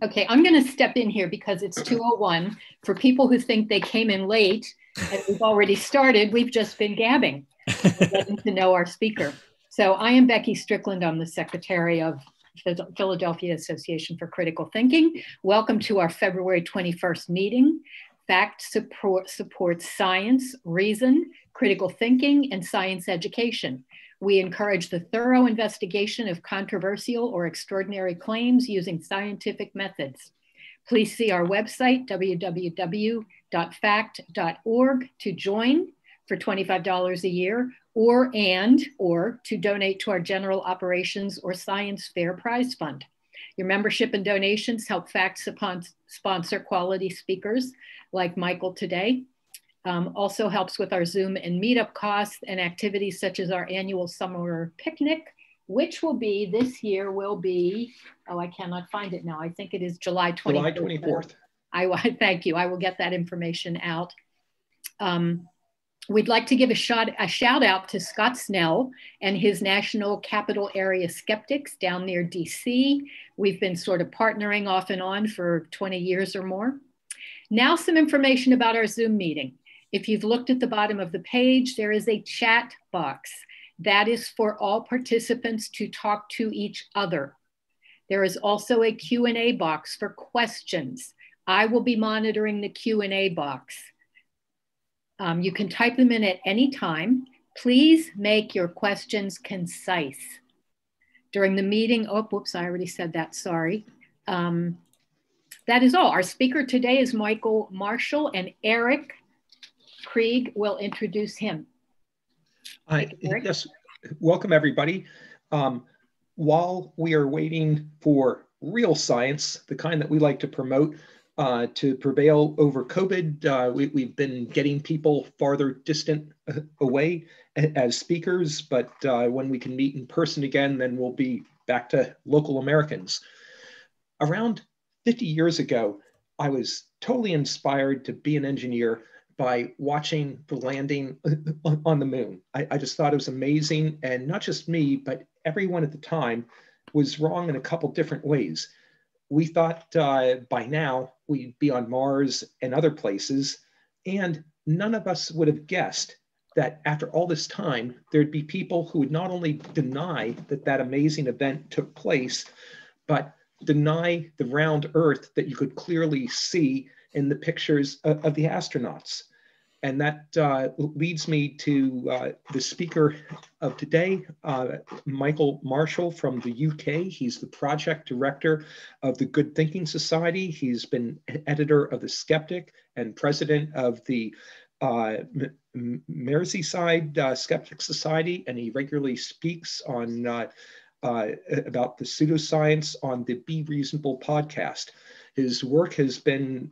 Okay, I'm going to step in here because it's 201. For people who think they came in late and we've already started, we've just been gabbing, getting to know our speaker. So I am Becky Strickland. I'm the secretary of Philadelphia Association for Critical Thinking. Welcome to our February 21st meeting. PhACT support, supports science, reason, critical thinking, and science education. We encourage the thorough investigation of controversial or extraordinary claims using scientific methods. Please see our website, www.phact.org, to join for $25 a year or and or to donate to our general operations or science fair prize fund. Your membership and donations help PhACT sponsor quality speakers like Michael today um, also helps with our Zoom and meetup costs and activities such as our annual summer picnic, which will be this year will be, oh, I cannot find it now. I think it is July 24th. July 24th. I thank you. I will get that information out. Um, we'd like to give a, shot, a shout out to Scott Snell and his National Capital Area Skeptics down near DC. We've been sort of partnering off and on for 20 years or more. Now some information about our Zoom meeting. If you've looked at the bottom of the page, there is a chat box. That is for all participants to talk to each other. There is also a Q&A box for questions. I will be monitoring the Q&A box. Um, you can type them in at any time. Please make your questions concise. During the meeting, oh, whoops, I already said that, sorry. Um, that is all. Our speaker today is Michael Marshall and Eric Krieg will introduce him. Uh, yes, welcome everybody. Um, while we are waiting for real science, the kind that we like to promote, uh, to prevail over COVID, uh, we, have been getting people farther distant uh, away as speakers, but uh, when we can meet in person again, then we'll be back to local Americans. Around 50 years ago, I was totally inspired to be an engineer by watching the landing on the moon. I, I, just thought it was amazing. And not just me, but everyone at the time was wrong in a couple different ways. We thought uh, by now we'd be on Mars and other places. And none of us would have guessed that after all this time, there'd be people who would not only deny that that amazing event took place, but deny the round Earth that you could clearly see in the pictures of, of the astronauts. And that uh, leads me to uh, the speaker of today, uh, Michael Marshall from the UK. He's the project director of the Good Thinking Society. He's been editor of The Skeptic and president of the uh, Merseyside uh, Skeptic Society, and he regularly speaks on uh, about the pseudoscience on the Be Reasonable podcast. His work has been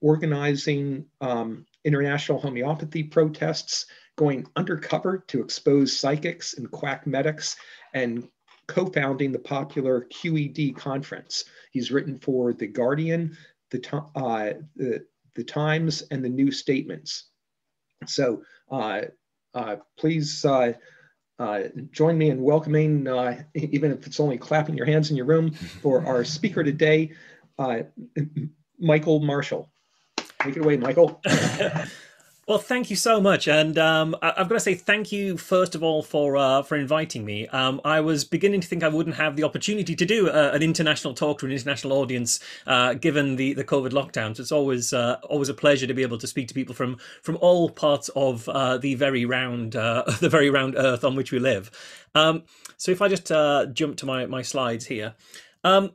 organizing um, international homeopathy protests, going undercover to expose psychics and quack medics, and co-founding the popular QED conference. He's written for The Guardian, the, uh, the, the Times, and the New Statesman. So uh, uh, please uh, uh, join me in welcoming, uh, even if it's only clapping your hands in your room, for our speaker today, Michael Marshall. Take it away, Michael. Well, thank you so much, and um, I- have got to say thank you first of all for uh, for inviting me. Um, I was beginning to think I wouldn't have the opportunity to do uh, an international talk to an international audience, uh, given the, the COVID lockdowns. It's always uh, always a pleasure to be able to speak to people from from all parts of uh, the very round uh, the very round Earth on which we live. Um, so if I just jump to my my slides here. Um,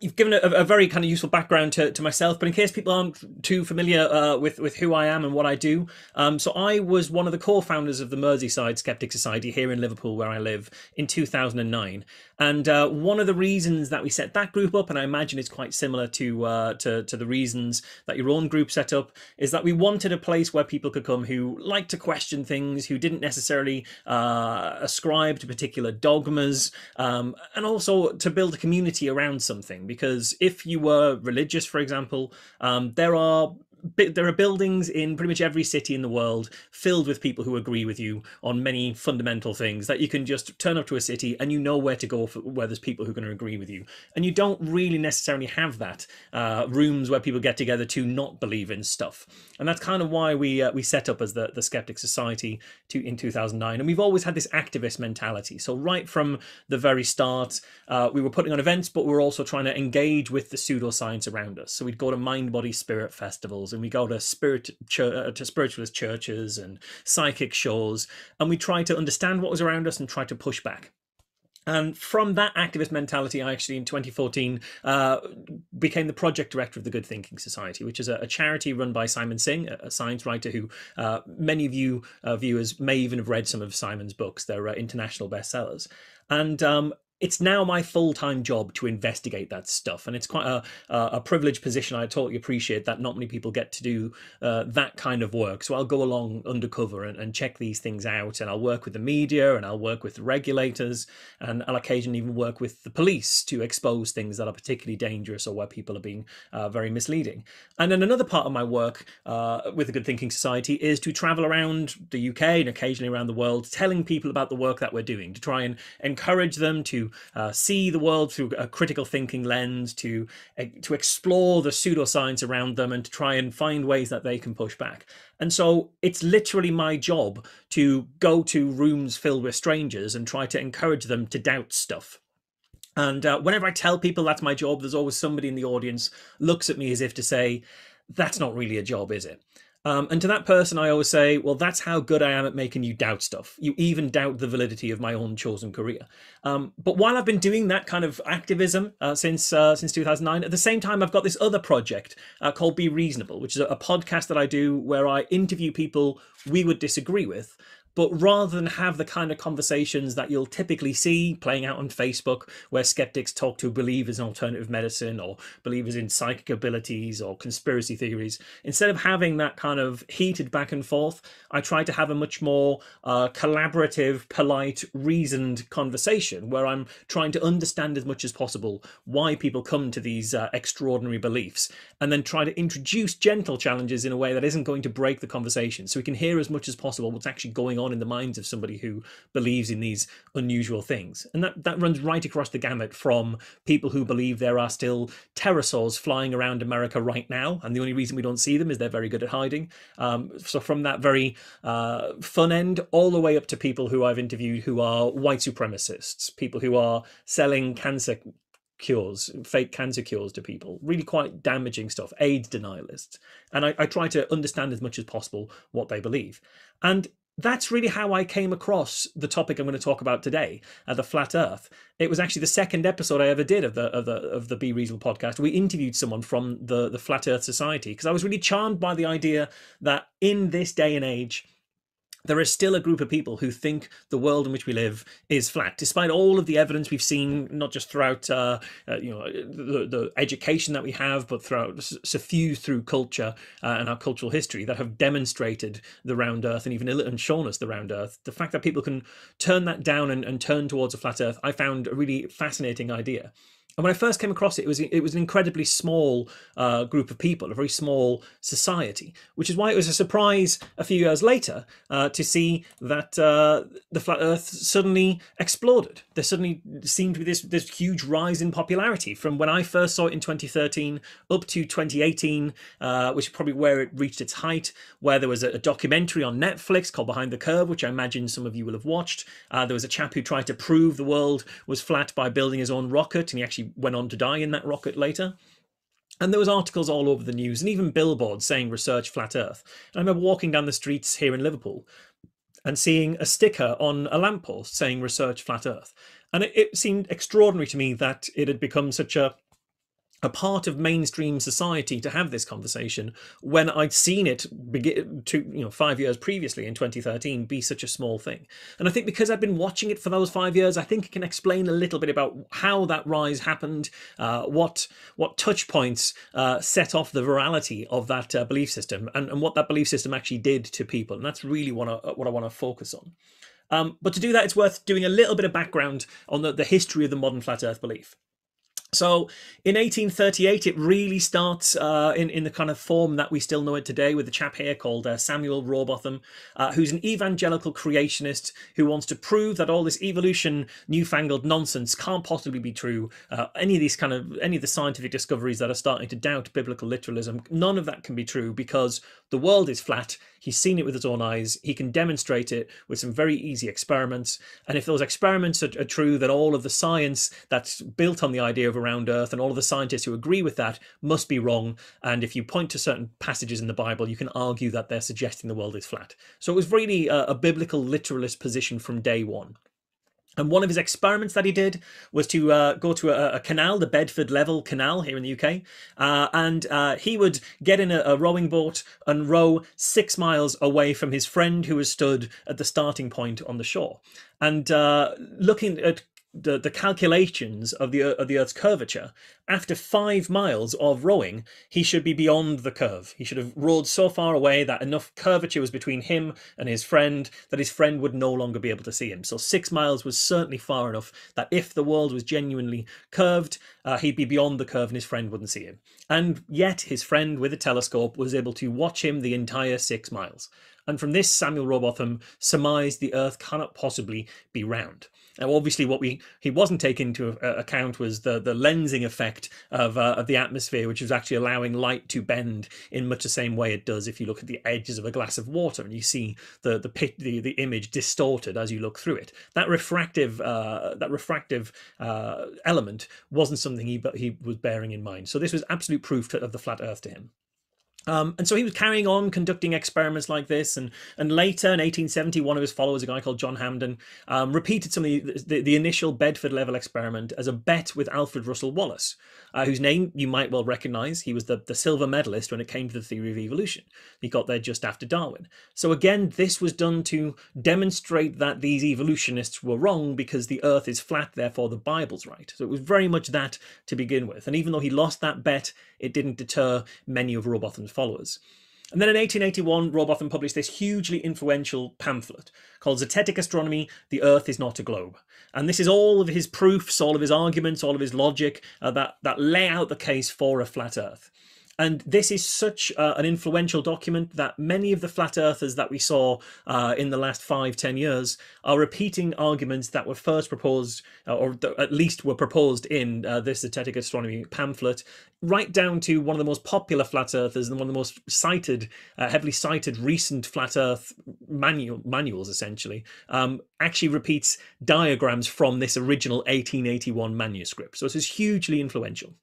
you've given a, a, very kind of useful background to, to myself, but in case people aren't too familiar uh, with with who I am and what I do, um, so I was one of the co-founders of the Merseyside Skeptic Society here in Liverpool, where I live, in 2009. And uh, one of the reasons that we set that group up, and I imagine it's quite similar to uh, to to the reasons that your own group set up, is that we wanted a place where people could come who liked to question things, who didn't necessarily uh, ascribe to particular dogmas, um, and also to build a community around something because if you were religious, for example, um, there are there are buildings in pretty much every city in the world filled with people who agree with you on many fundamental things that you can just turn up to a city and you know where to go for where there's people who are going to agree with you. And you don't really necessarily have that uh, rooms where people get together to not believe in stuff. And that's kind of why we uh, we set up as the the Skeptic Society to in 2009. And we've always had this activist mentality. So right from the very start, uh, we were putting on events, but we were also trying to engage with the pseudoscience around us. So we'd go to mind, body, spirit festivals, and we go to spirit uh, to spiritualist churches and psychic shows, and we try to understand what was around us and try to push back. And from that activist mentality, I actually in 2014 uh, became the project director of the Good Thinking Society, which is a, a charity run by Simon Singh, a, science writer who uh, many of you uh, viewers may even have read some of Simon's books. They're uh, international bestsellers. And um, it's now my full-time job to investigate that stuff. And it's quite a, a privileged position i totally appreciate that not many people get to do uh, that kind of work. So i'll go along undercover and, and, check these things out and i'll work with the media and i'll work with the regulators and i'll occasionally even work with the police to expose things that are particularly dangerous or where people are being uh, very misleading. And then another part of my work uh, with the good thinking society is to travel around the uk and occasionally around the world telling people about the work that we're doing to try and encourage them to uh, see the world through a critical thinking lens, to uh, to explore the pseudoscience around them, and to try and find ways that they can push back. And so it's literally my job to go to rooms filled with strangers and try to encourage them to doubt stuff. And uh, whenever I tell people that's my job, there's always somebody in the audience looks at me as if to say, "That's not really a job, is it?" Um, and to that person, I always say, well, that's how good I am at making you doubt stuff. You even doubt the validity of my own chosen career. Um, but while I've been doing that kind of activism uh, since uh, since 2009, at the same time, I've got this other project uh, called Be Reasonable, which is a, a podcast that I do where I interview people we would disagree with but rather than have the kind of conversations that you'll typically see playing out on Facebook, where skeptics talk to believers in alternative medicine or believers in psychic abilities or conspiracy theories, instead of having that kind of heated back and forth, I try to have a much more uh, collaborative, polite, reasoned conversation where I'm trying to understand as much as possible why people come to these uh, extraordinary beliefs and then try to introduce gentle challenges in a way that isn't going to break the conversation so we can hear as much as possible what's actually going on on in the minds of somebody who believes in these unusual things. And that, that runs right across the gamut from people who believe there are still pterosaurs flying around America right now, and the only reason we don't see them is they're very good at hiding. Um, so from that very uh, fun end all the way up to people who I've interviewed who are white supremacists, people who are selling cancer cures, fake cancer cures to people, really quite damaging stuff, AIDS denialists. And I, I, try to understand as much as possible what they believe. And that's really how I came across the topic I'm going to talk about today, uh, the flat Earth. It was actually the second episode I ever did of the of the of the Be Reasonable podcast. We interviewed someone from the the Flat Earth Society because I was really charmed by the idea that in this day and age, there is still a group of people who think the world in which we live is flat, despite all of the evidence we've seen, not just throughout uh, uh, you know the, the, education that we have, but throughout suffused through culture uh, and our cultural history that have demonstrated the round Earth and even and shown us the round Earth. The fact that people can turn that down and, and turn towards a flat Earth, I found a really fascinating idea. And when I first came across it, it was it was an incredibly small uh, group of people, a very small society, which is why it was a surprise a few years later uh, to see that uh, the flat Earth suddenly exploded. There suddenly seemed to be this this huge rise in popularity from when I first saw it in 2013 up to 2018, uh, which is probably where it reached its height. Where there was a, a, documentary on Netflix called Behind the Curve, which I imagine some of you will have watched. Uh, there was a chap who tried to prove the world was flat by building his own rocket, and he actually went on to die in that rocket later. And there was articles all over the news and even billboards saying research flat earth. And I remember walking down the streets here in Liverpool and seeing a sticker on a lamppost saying research flat earth. And it, it seemed extraordinary to me that it had become such a a part of mainstream society to have this conversation when I'd seen it begin to you know five years previously in 2013 be such a small thing. And I think because I've been watching it for those five years, I think it can explain a little bit about how that rise happened, uh, what what touch points uh, set off the virality of that uh, belief system, and, and what that belief system actually did to people. And that's really what I, what I want to focus on. Um, but to do that, it's worth doing a little bit of background on the, the history of the modern flat Earth belief. So in 1838, it really starts uh, in, in the kind of form that we still know it today with a chap here called uh, Samuel Rowbotham, uh, who's an evangelical creationist who wants to prove that all this evolution, newfangled nonsense can't possibly be true. Uh, any of these kind of, any of the scientific discoveries that are starting to doubt biblical literalism, none of that can be true because the world is flat He's seen it with his own eyes. He can demonstrate it with some very easy experiments. And if those experiments are, are true, then all of the science that's built on the idea of a round Earth and all of the scientists who agree with that must be wrong. And if you point to certain passages in the Bible, you can argue that they're suggesting the world is flat. So it was really a, a biblical literalist position from day one. And one of his experiments that he did was to uh, go to a, a, canal, the Bedford Level Canal here in the UK, uh, and uh, he would get in a, a, rowing boat and row six miles away from his friend who was stood at the starting point on the shore. And uh, looking at the, the calculations of the of the Earth's curvature, after five miles of rowing, he should be beyond the curve. He should have rowed so far away that enough curvature was between him and his friend that his friend would no longer be able to see him. So six miles was certainly far enough that if the world was genuinely curved, uh, he'd be beyond the curve and his friend wouldn't see him. And yet his friend with a telescope was able to watch him the entire six miles. And from this, Samuel Rowbotham surmised the Earth cannot possibly be round. Now, obviously, what we he wasn't taking into account was the the lensing effect of uh, of the atmosphere, which was actually allowing light to bend in much the same way it does if you look at the edges of a glass of water and you see the the pit, the, the image distorted as you look through it. That refractive uh, that refractive uh, element wasn't something he he was bearing in mind. So this was absolute proof of the flat Earth to him. Um, and so he was carrying on conducting experiments like this, and and later in 1870, one of his followers, a guy called John Hampden, um, repeated some of the, the, the, initial Bedford level experiment as a bet with Alfred Russel Wallace, uh, whose name you might well recognise. He was the, the silver medalist when it came to the theory of evolution. He got there just after Darwin. So again, this was done to demonstrate that these evolutionists were wrong because the Earth is flat, therefore the Bible's right. So it was very much that to begin with. And even though he lost that bet, it didn't deter many of Rowbotham's followers. And then in 1881, Rowbotham published this hugely influential pamphlet called Zetetic Astronomy The Earth is Not a Globe. And this is all of his proofs, all of his arguments, all of his logic uh, that, that lay out the case for a flat Earth. And this is such uh, an influential document that many of the flat earthers that we saw uh, in the last five, ten years are repeating arguments that were first proposed, uh, or at least were proposed in uh, this Zetetic Astronomy pamphlet, right down to one of the most popular flat earthers and one of the most cited, uh, heavily cited recent flat earth manual, manuals, essentially, um, actually repeats diagrams from this original 1881 manuscript. So this is hugely influential.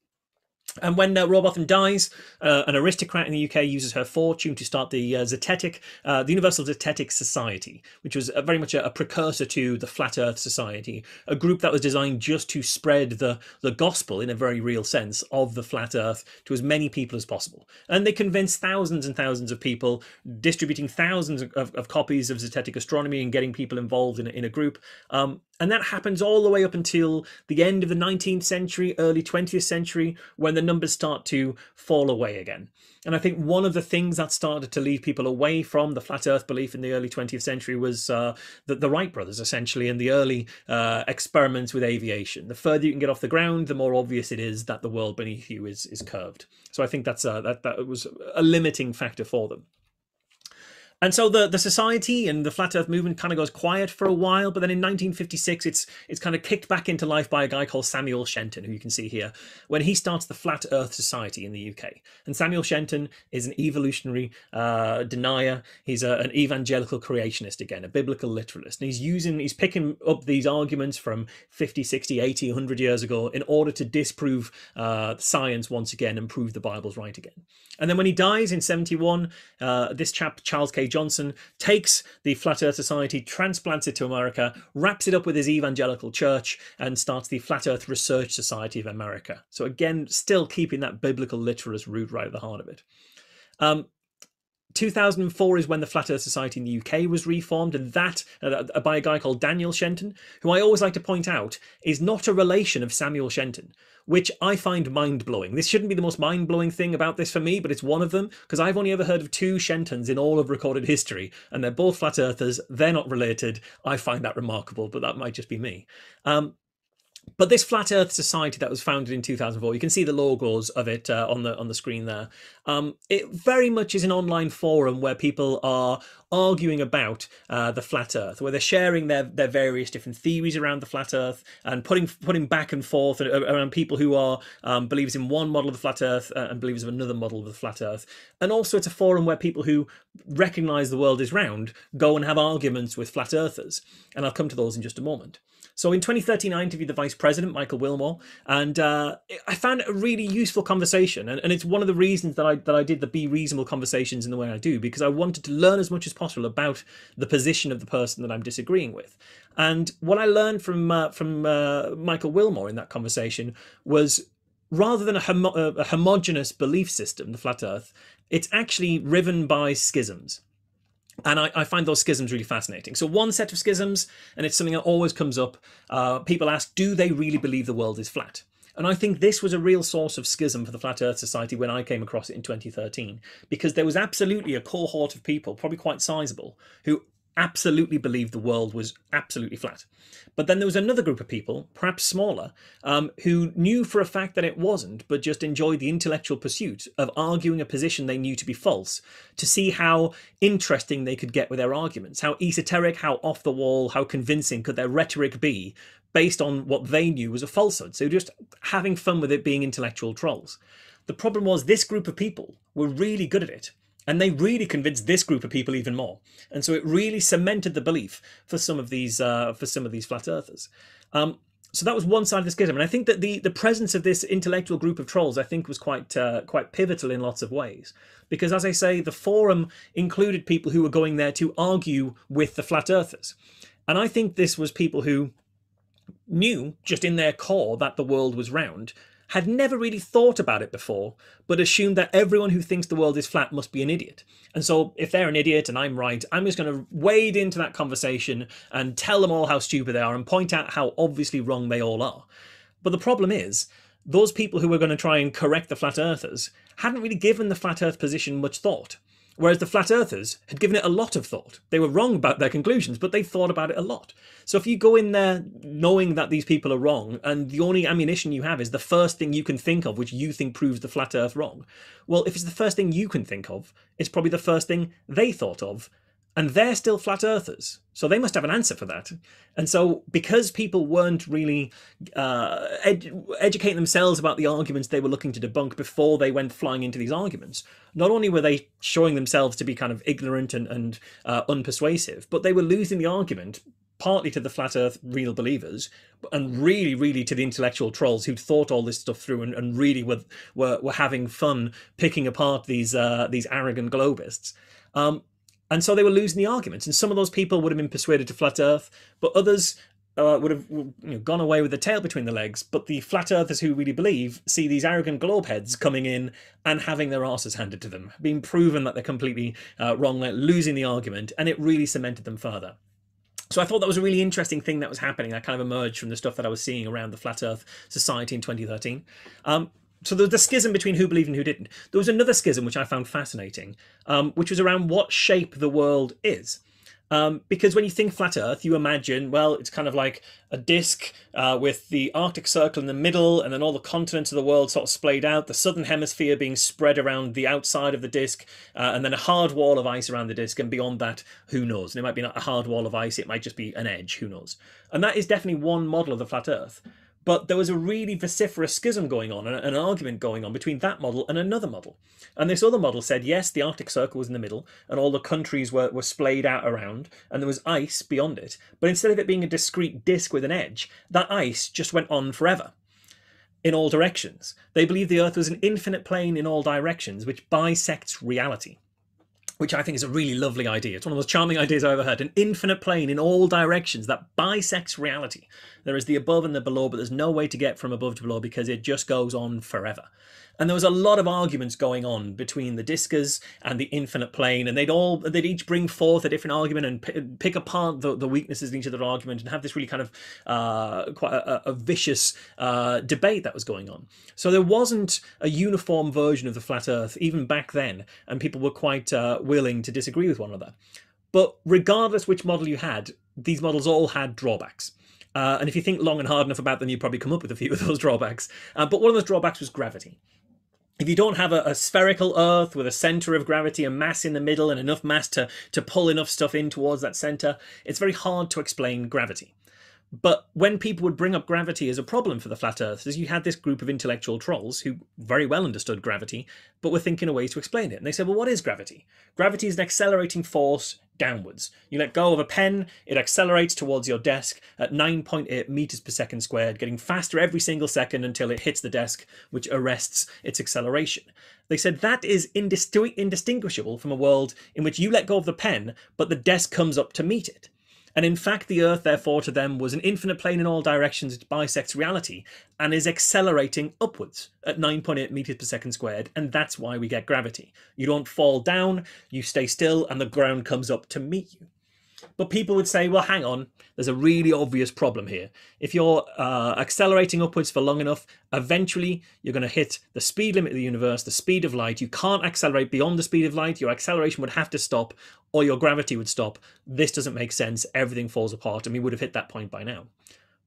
And when uh, Rowbotham dies, uh, an aristocrat in the UK uses her fortune to start the uh, Zetetic, uh, the Universal Zetetic Society, which was very much a, a, precursor to the Flat Earth Society, a group that was designed just to spread the, the gospel in a very real sense of the flat Earth to as many people as possible. And they convinced thousands and thousands of people, distributing thousands of, of copies of Zetetic Astronomy and getting people involved in, in a group. Um, and that happens all the way up until the end of the 19th century, early 20th century, when the numbers start to fall away again. And I think one of the things that started to lead people away from the flat Earth belief in the early 20th century was uh, the, the, Wright brothers, essentially, and the early uh, experiments with aviation. The further you can get off the ground, the more obvious it is that the world beneath you is is curved. So I think that's uh, that that was a limiting factor for them. And so the, the society and the flat earth movement kind of goes quiet for a while, but then in 1956 it's it's kind of kicked back into life by a guy called Samuel Shenton, who you can see here, when he starts the Flat Earth Society in the UK. And Samuel Shenton is an evolutionary uh, denier. He's a, an evangelical creationist again, a biblical literalist. And he's using he's picking up these arguments from 50, 60, 80, 100 years ago in order to disprove uh, science once again and prove the Bible's right again. And then when he dies in 71, uh, this chap Charles K. Johnson takes the Flat Earth Society, transplants it to America, wraps it up with his evangelical church, and starts the Flat Earth Research Society of America. So again, still keeping that biblical literalist root right at the heart of it. Um, 2004 is when the Flat Earth Society in the UK was reformed, and that uh, by a guy called Daniel Shenton, who I always like to point out is not a relation of Samuel Shenton, which I find mind blowing. This shouldn't be the most mind blowing thing about this for me, but it's one of them because I've only ever heard of two Shentons in all of recorded history, and they're both flat earthers. They're not related. I find that remarkable, but that might just be me. Um, but this flat Earth Society that was founded in 2004, you can see the logos of it uh, on the on the screen there. Um, it very much is an online forum where people are arguing about uh, the flat Earth, where they're sharing their their various different theories around the flat Earth and putting putting back and forth around people who are um, believers in one model of the flat Earth uh, and believers of another model of the flat Earth. And also, it's a forum where people who recognise the world is round go and have arguments with flat Earthers, and I'll come to those in just a moment. So in 2013, I interviewed the Vice President, Michael Wilmore, and uh, I found it a really useful conversation. And, and it's one of the reasons that I that I did the Be Reasonable conversations in the way I do, because I wanted to learn as much as possible about the position of the person that I'm disagreeing with. And what I learned from uh, from uh, Michael Wilmore in that conversation was rather than a, homo a homogenous belief system, the flat Earth, it's actually riven by schisms. And I, I, find those schisms really fascinating. So one set of schisms, and it's something that always comes up. Uh, people ask, do they really believe the world is flat? And I think this was a real source of schism for the Flat Earth Society when I came across it in 2013, because there was absolutely a cohort of people, probably quite sizable, who absolutely believed the world was absolutely flat. But then there was another group of people, perhaps smaller, um, who knew for a fact that it wasn't, but just enjoyed the intellectual pursuit of arguing a position they knew to be false, to see how interesting they could get with their arguments, how esoteric, how off the wall, how convincing could their rhetoric be based on what they knew was a falsehood. So just having fun with it being intellectual trolls. The problem was this group of people were really good at it and they really convinced this group of people even more. And so it really cemented the belief for some of these uh, for some of these flat earthers. Um, so that was one side of the schism, and I think that the the presence of this intellectual group of trolls, I think, was quite uh, quite pivotal in lots of ways, because as I say, the forum included people who were going there to argue with the flat earthers, and I think this was people who knew just in their core that the world was round had never really thought about it before, but assumed that everyone who thinks the world is flat must be an idiot. And so, if they're an idiot and I'm right, I'm just going to wade into that conversation and tell them all how stupid they are and point out how obviously wrong they all are. But the problem is, those people who were going to try and correct the flat earthers hadn't really given the flat earth position much thought. Whereas the flat earthers had given it a lot of thought. They were wrong about their conclusions, but they thought about it a lot. So if you go in there knowing that these people are wrong, and the only ammunition you have is the first thing you can think of, which you think proves the flat earth wrong, well, if it's the first thing you can think of, it's probably the first thing they thought of, and they're still flat earthers. So they must have an answer for that. And so because people weren't really uh, ed- educating themselves about the arguments they were looking to debunk before they went flying into these arguments not only were they showing themselves to be kind of ignorant and, and uh, unpersuasive but they were losing the argument partly to the flat earth real believers and really really to the intellectual trolls who'd thought all this stuff through and, and really were, were were having fun picking apart these uh, these arrogant globists. Um, and so they were losing the arguments. And some of those people would have been persuaded to flat Earth, but others uh, would have you know, gone away with the tail between the legs. But the flat earthers who really believe see these arrogant globeheads coming in and having their asses handed to them, being proven that they're completely uh, wrong, like losing the argument, and it really cemented them further. So I thought that was a really interesting thing that was happening. That kind of emerged from the stuff that I was seeing around the Flat Earth Society in 2013. Um, so there was the schism between who believed and who didn't. There was another schism which I found fascinating, um, which was around what shape the world is. Um, because when you think flat Earth, you imagine, well, it's kind of like a disk uh, with the Arctic Circle in the middle, and then all the continents of the world sort of splayed out, the southern hemisphere being spread around the outside of the disk, uh, and then a hard wall of ice around the disk, and beyond that, who knows? And it might be not a hard wall of ice, it might just be an edge, who knows? And that is definitely one model of the flat Earth. But there was a really vociferous schism going on, an argument going on between that model and another model. And this other model said, yes, the Arctic Circle was in the middle, and all the countries were, were splayed out around, and there was ice beyond it. But instead of it being a discrete disk with an edge, that ice just went on forever in all directions. They believed the Earth was an infinite plane in all directions, which bisects reality which I think is a really lovely idea. It's one of the most charming ideas I've ever heard. An infinite plane in all directions that bisects reality. There is the above and the below, but there's no way to get from above to below because it just goes on forever. And there was a lot of arguments going on between the Discers and the Infinite Plane, and they'd all they'd each bring forth a different argument and p- pick apart the, the weaknesses in each other argument and have this really kind of uh, quite a, a vicious uh, debate that was going on. So there wasn't a uniform version of the flat Earth even back then, and people were quite uh, willing to disagree with one another. But regardless which model you had, these models all had drawbacks. Uh, and if you think long and hard enough about them, you probably come up with a few of those drawbacks. Uh, but one of those drawbacks was gravity. If you don't have a, a, spherical Earth with a center of gravity, a mass in the middle, and enough mass to, to pull enough stuff in towards that center, it's very hard to explain gravity. But when people would bring up gravity as a problem for the flat Earth, earthers, you had this group of intellectual trolls who very well understood gravity, but were thinking of ways to explain it. And they said, well, what is gravity? Gravity is an accelerating force downwards. You let go of a pen, it accelerates towards your desk at 9.8 meters per second squared, getting faster every single second until it hits the desk, which arrests its acceleration. They said that is indistinguishable from a world in which you let go of the pen, but the desk comes up to meet it. And in fact, the Earth, therefore, to them was an infinite plane in all directions. It bisects reality and is accelerating upwards at 9.8 meters per second squared. And that's why we get gravity. You don't fall down, you stay still, and the ground comes up to meet you. But people would say, well, hang on, there's a really obvious problem here. If you're uh, accelerating upwards for long enough, eventually you're going to hit the speed limit of the universe, the speed of light. You can't accelerate beyond the speed of light. Your acceleration would have to stop or your gravity would stop. This doesn't make sense. Everything falls apart and we would have hit that point by now.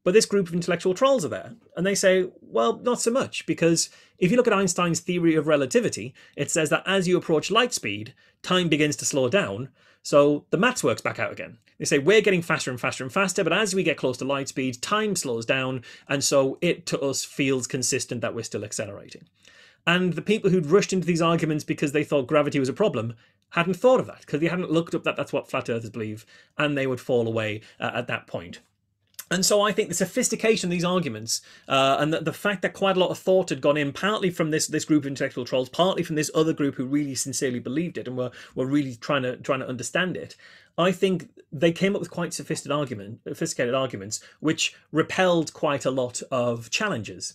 But this group of intellectual trolls are there, and they say, well, not so much, because if you look at Einstein's theory of relativity, it says that as you approach light speed, time begins to slow down, so the maths works back out again. They say we're getting faster and faster and faster, but as we get close to light speed, time slows down, and so it to us feels consistent that we're still accelerating. And the people who'd rushed into these arguments because they thought gravity was a problem hadn't thought of that, because they hadn't looked up that that's what flat earthers believe, and they would fall away uh, at that point. And so I think the sophistication of these arguments uh, and the, the, fact that quite a lot of thought had gone in, partly from this this group of intellectual trolls, partly from this other group who really sincerely believed it and were, were really trying to trying to understand it, I think they came up with quite sophisticated argument, sophisticated arguments, which repelled quite a lot of challenges.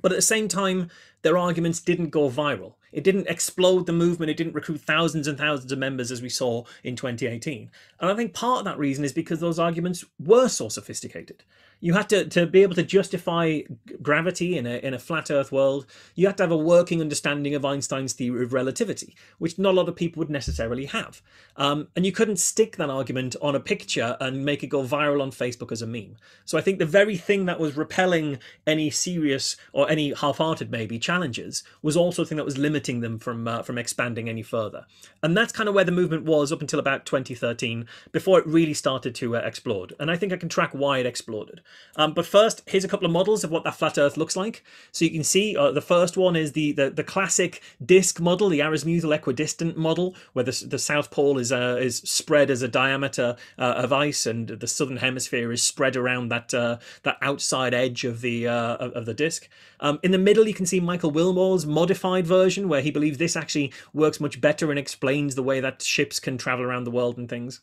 But at the same time, their arguments didn't go viral. It didn't explode the movement. It didn't recruit thousands and thousands of members as we saw in 2018. And I think part of that reason is because those arguments were so sophisticated you had to, to be able to justify gravity in a, in a flat earth world, you had to have a working understanding of Einstein's theory of relativity, which not a lot of people would necessarily have. Um, and you couldn't stick that argument on a picture and make it go viral on Facebook as a meme. So I think the very thing that was repelling any serious or any half-hearted maybe challenges was also the thing that was limiting them from uh, from expanding any further. And that's kind of where the movement was up until about 2013, before it really started to uh, explode. And I think I can track why it exploded. Um, but first, here's a couple of models of what that flat Earth looks like. So you can see uh, the first one is the, the, the classic disk model, the azimuthal equidistant model, where the, the South Pole is uh, is spread as a diameter uh, of ice, and the southern hemisphere is spread around that uh, that outside edge of the uh, of the disk. Um, in the middle, you can see Michael Wilmore's modified version, where he believes this actually works much better and explains the way that ships can travel around the world and things.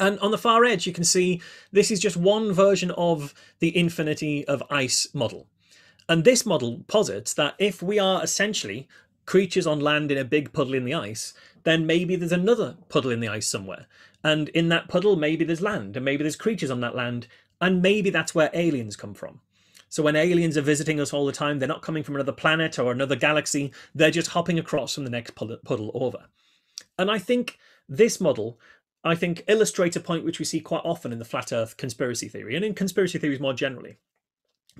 And on the far edge, you can see this is just one version of the infinity of ice model. And this model posits that if we are essentially creatures on land in a big puddle in the ice, then maybe there's another puddle in the ice somewhere. And in that puddle, maybe there's land, and maybe there's creatures on that land, and maybe that's where aliens come from. So when aliens are visiting us all the time, they're not coming from another planet or another galaxy, they're just hopping across from the next puddle over. And I think this model I think, illustrate a point which we see quite often in the flat earth conspiracy theory and in conspiracy theories more generally.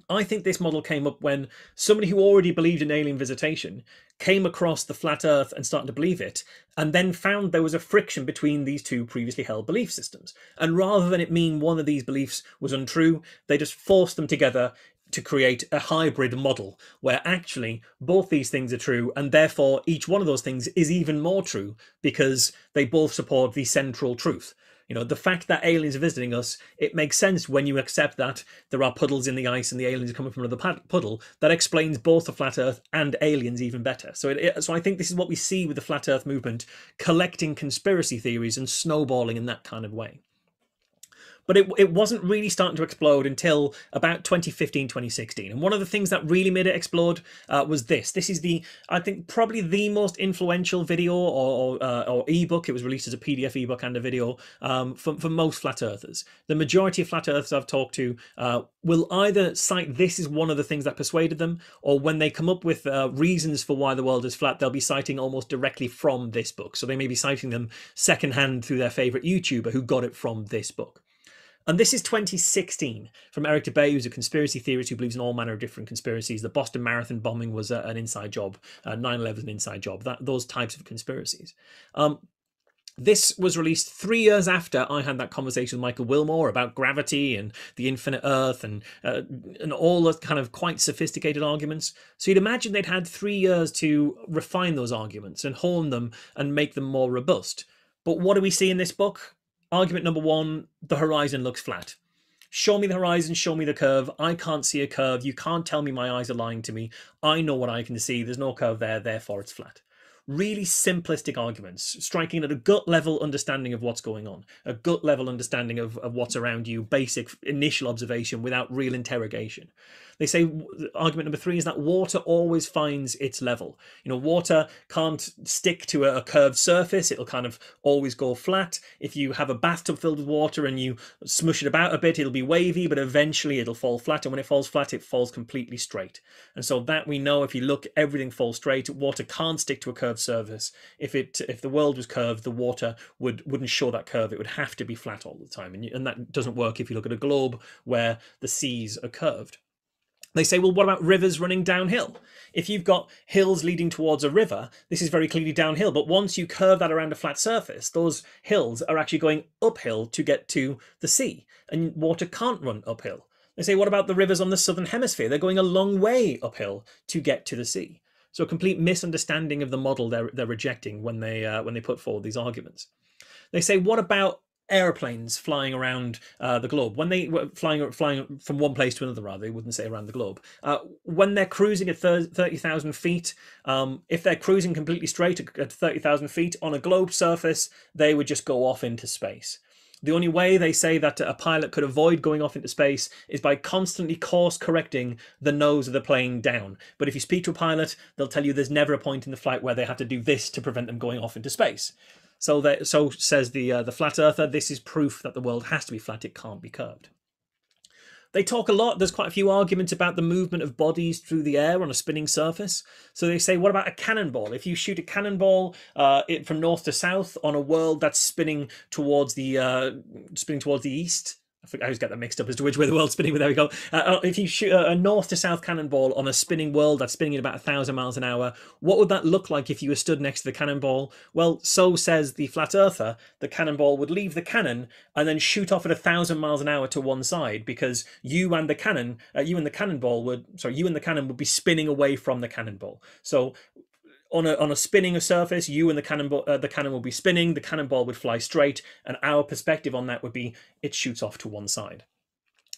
I think this model came up when somebody who already believed in alien visitation came across the flat earth and started to believe it, and then found there was a friction between these two previously held belief systems. And rather than it mean one of these beliefs was untrue, they just forced them together to create a hybrid model where actually both these things are true and therefore each one of those things is even more true because they both support the central truth. You know the fact that aliens are visiting us it makes sense when you accept that there are puddles in the ice and the aliens are coming from another puddle. That explains both the flat earth and aliens even better. So it, so i think this is what we see with the flat earth movement collecting conspiracy theories and snowballing in that kind of way but it, it wasn't really starting to explode until about 2015 2016 and one of the things that really made it explode uh, was this. This is the i think probably the most influential video or, or, uh, or ebook. It was released as a pdf ebook and a video um, for, for most flat earthers. The majority of flat earthers i've talked to uh, will either cite this as one of the things that persuaded them or when they come up with uh, reasons for why the world is flat they'll be citing almost directly from this book. So they may be citing them secondhand through their favorite youtuber who got it from this book And this is 2016 from Eric Dubay, who's a conspiracy theorist who believes in all manner of different conspiracies. The Boston Marathon bombing was a, an inside job, uh, 9 11 an inside job, that, those types of conspiracies. Um, this was released three years after I had that conversation with Michael Wilmore about gravity and the infinite Earth and uh, and all the kind of quite sophisticated arguments. So you'd imagine they'd had three years to refine those arguments and hone them and make them more robust. But what do we see in this book? Argument number one: the horizon looks flat. Show me the horizon, show me the curve. I can't see a curve. You can't tell me my eyes are lying to me. I know what I can see. There's no curve there, therefore it's flat really simplistic arguments, striking at a gut level understanding of what's going on, a gut level understanding of, of what's around you, basic initial observation without real interrogation. They say argument number three is that water always finds its level. You know, water can't stick to a, curved surface, it'll kind of always go flat. If you have a bathtub filled with water and you smush it about a bit, it'll be wavy, but eventually it'll fall flat. And when it falls flat, it falls completely straight. And so that we know if you look, everything falls straight. Water can't stick to a curved surface. If it if the world was curved, the water would wouldn't show that curve. It would have to be flat all the time. And, and that doesn't work if you look at a globe where the seas are curved. They say, well, what about rivers running downhill? If you've got hills leading towards a river, this is very clearly downhill. But once you curve that around a flat surface, those hills are actually going uphill to get to the sea, and water can't run uphill. They say, what about the rivers on the southern hemisphere? They're going a long way uphill to get to the sea. So a complete misunderstanding of the model they're, they're rejecting when they uh, when they put forward these arguments. They say, what about airplanes flying around uh, the globe when they were flying flying from one place to another rather they wouldn't say around the globe uh, when they're cruising at 30,000 feet um, if they're cruising completely straight at 30,000 feet on a globe surface they would just go off into space the only way they say that a pilot could avoid going off into space is by constantly course correcting the nose of the plane down. But if you speak to a pilot, they'll tell you there's never a point in the flight where they have to do this to prevent them going off into space. So that so says the uh, the flat earther. This is proof that the world has to be flat. It can't be curved. They talk a lot. There's quite a few arguments about the movement of bodies through the air on a spinning surface. So they say, what about a cannonball? If you shoot a cannonball uh, from north to south on a world that's spinning towards the uh, spinning towards the east, I always get that mixed up as to which way the world's spinning, but there we go. Uh, uh, if you shoot a north to south cannonball on a spinning world that's spinning at about a thousand miles an hour, what would that look like if you were stood next to the cannonball? Well, so says the flat earther, the cannonball would leave the cannon and then shoot off at a thousand miles an hour to one side because you and the cannon, uh, you and the cannonball would, sorry, you and the cannon would be spinning away from the cannonball. So on a on a spinning surface, you and the cannonball uh, the cannon will be spinning. The cannonball would fly straight, and our perspective on that would be it shoots off to one side.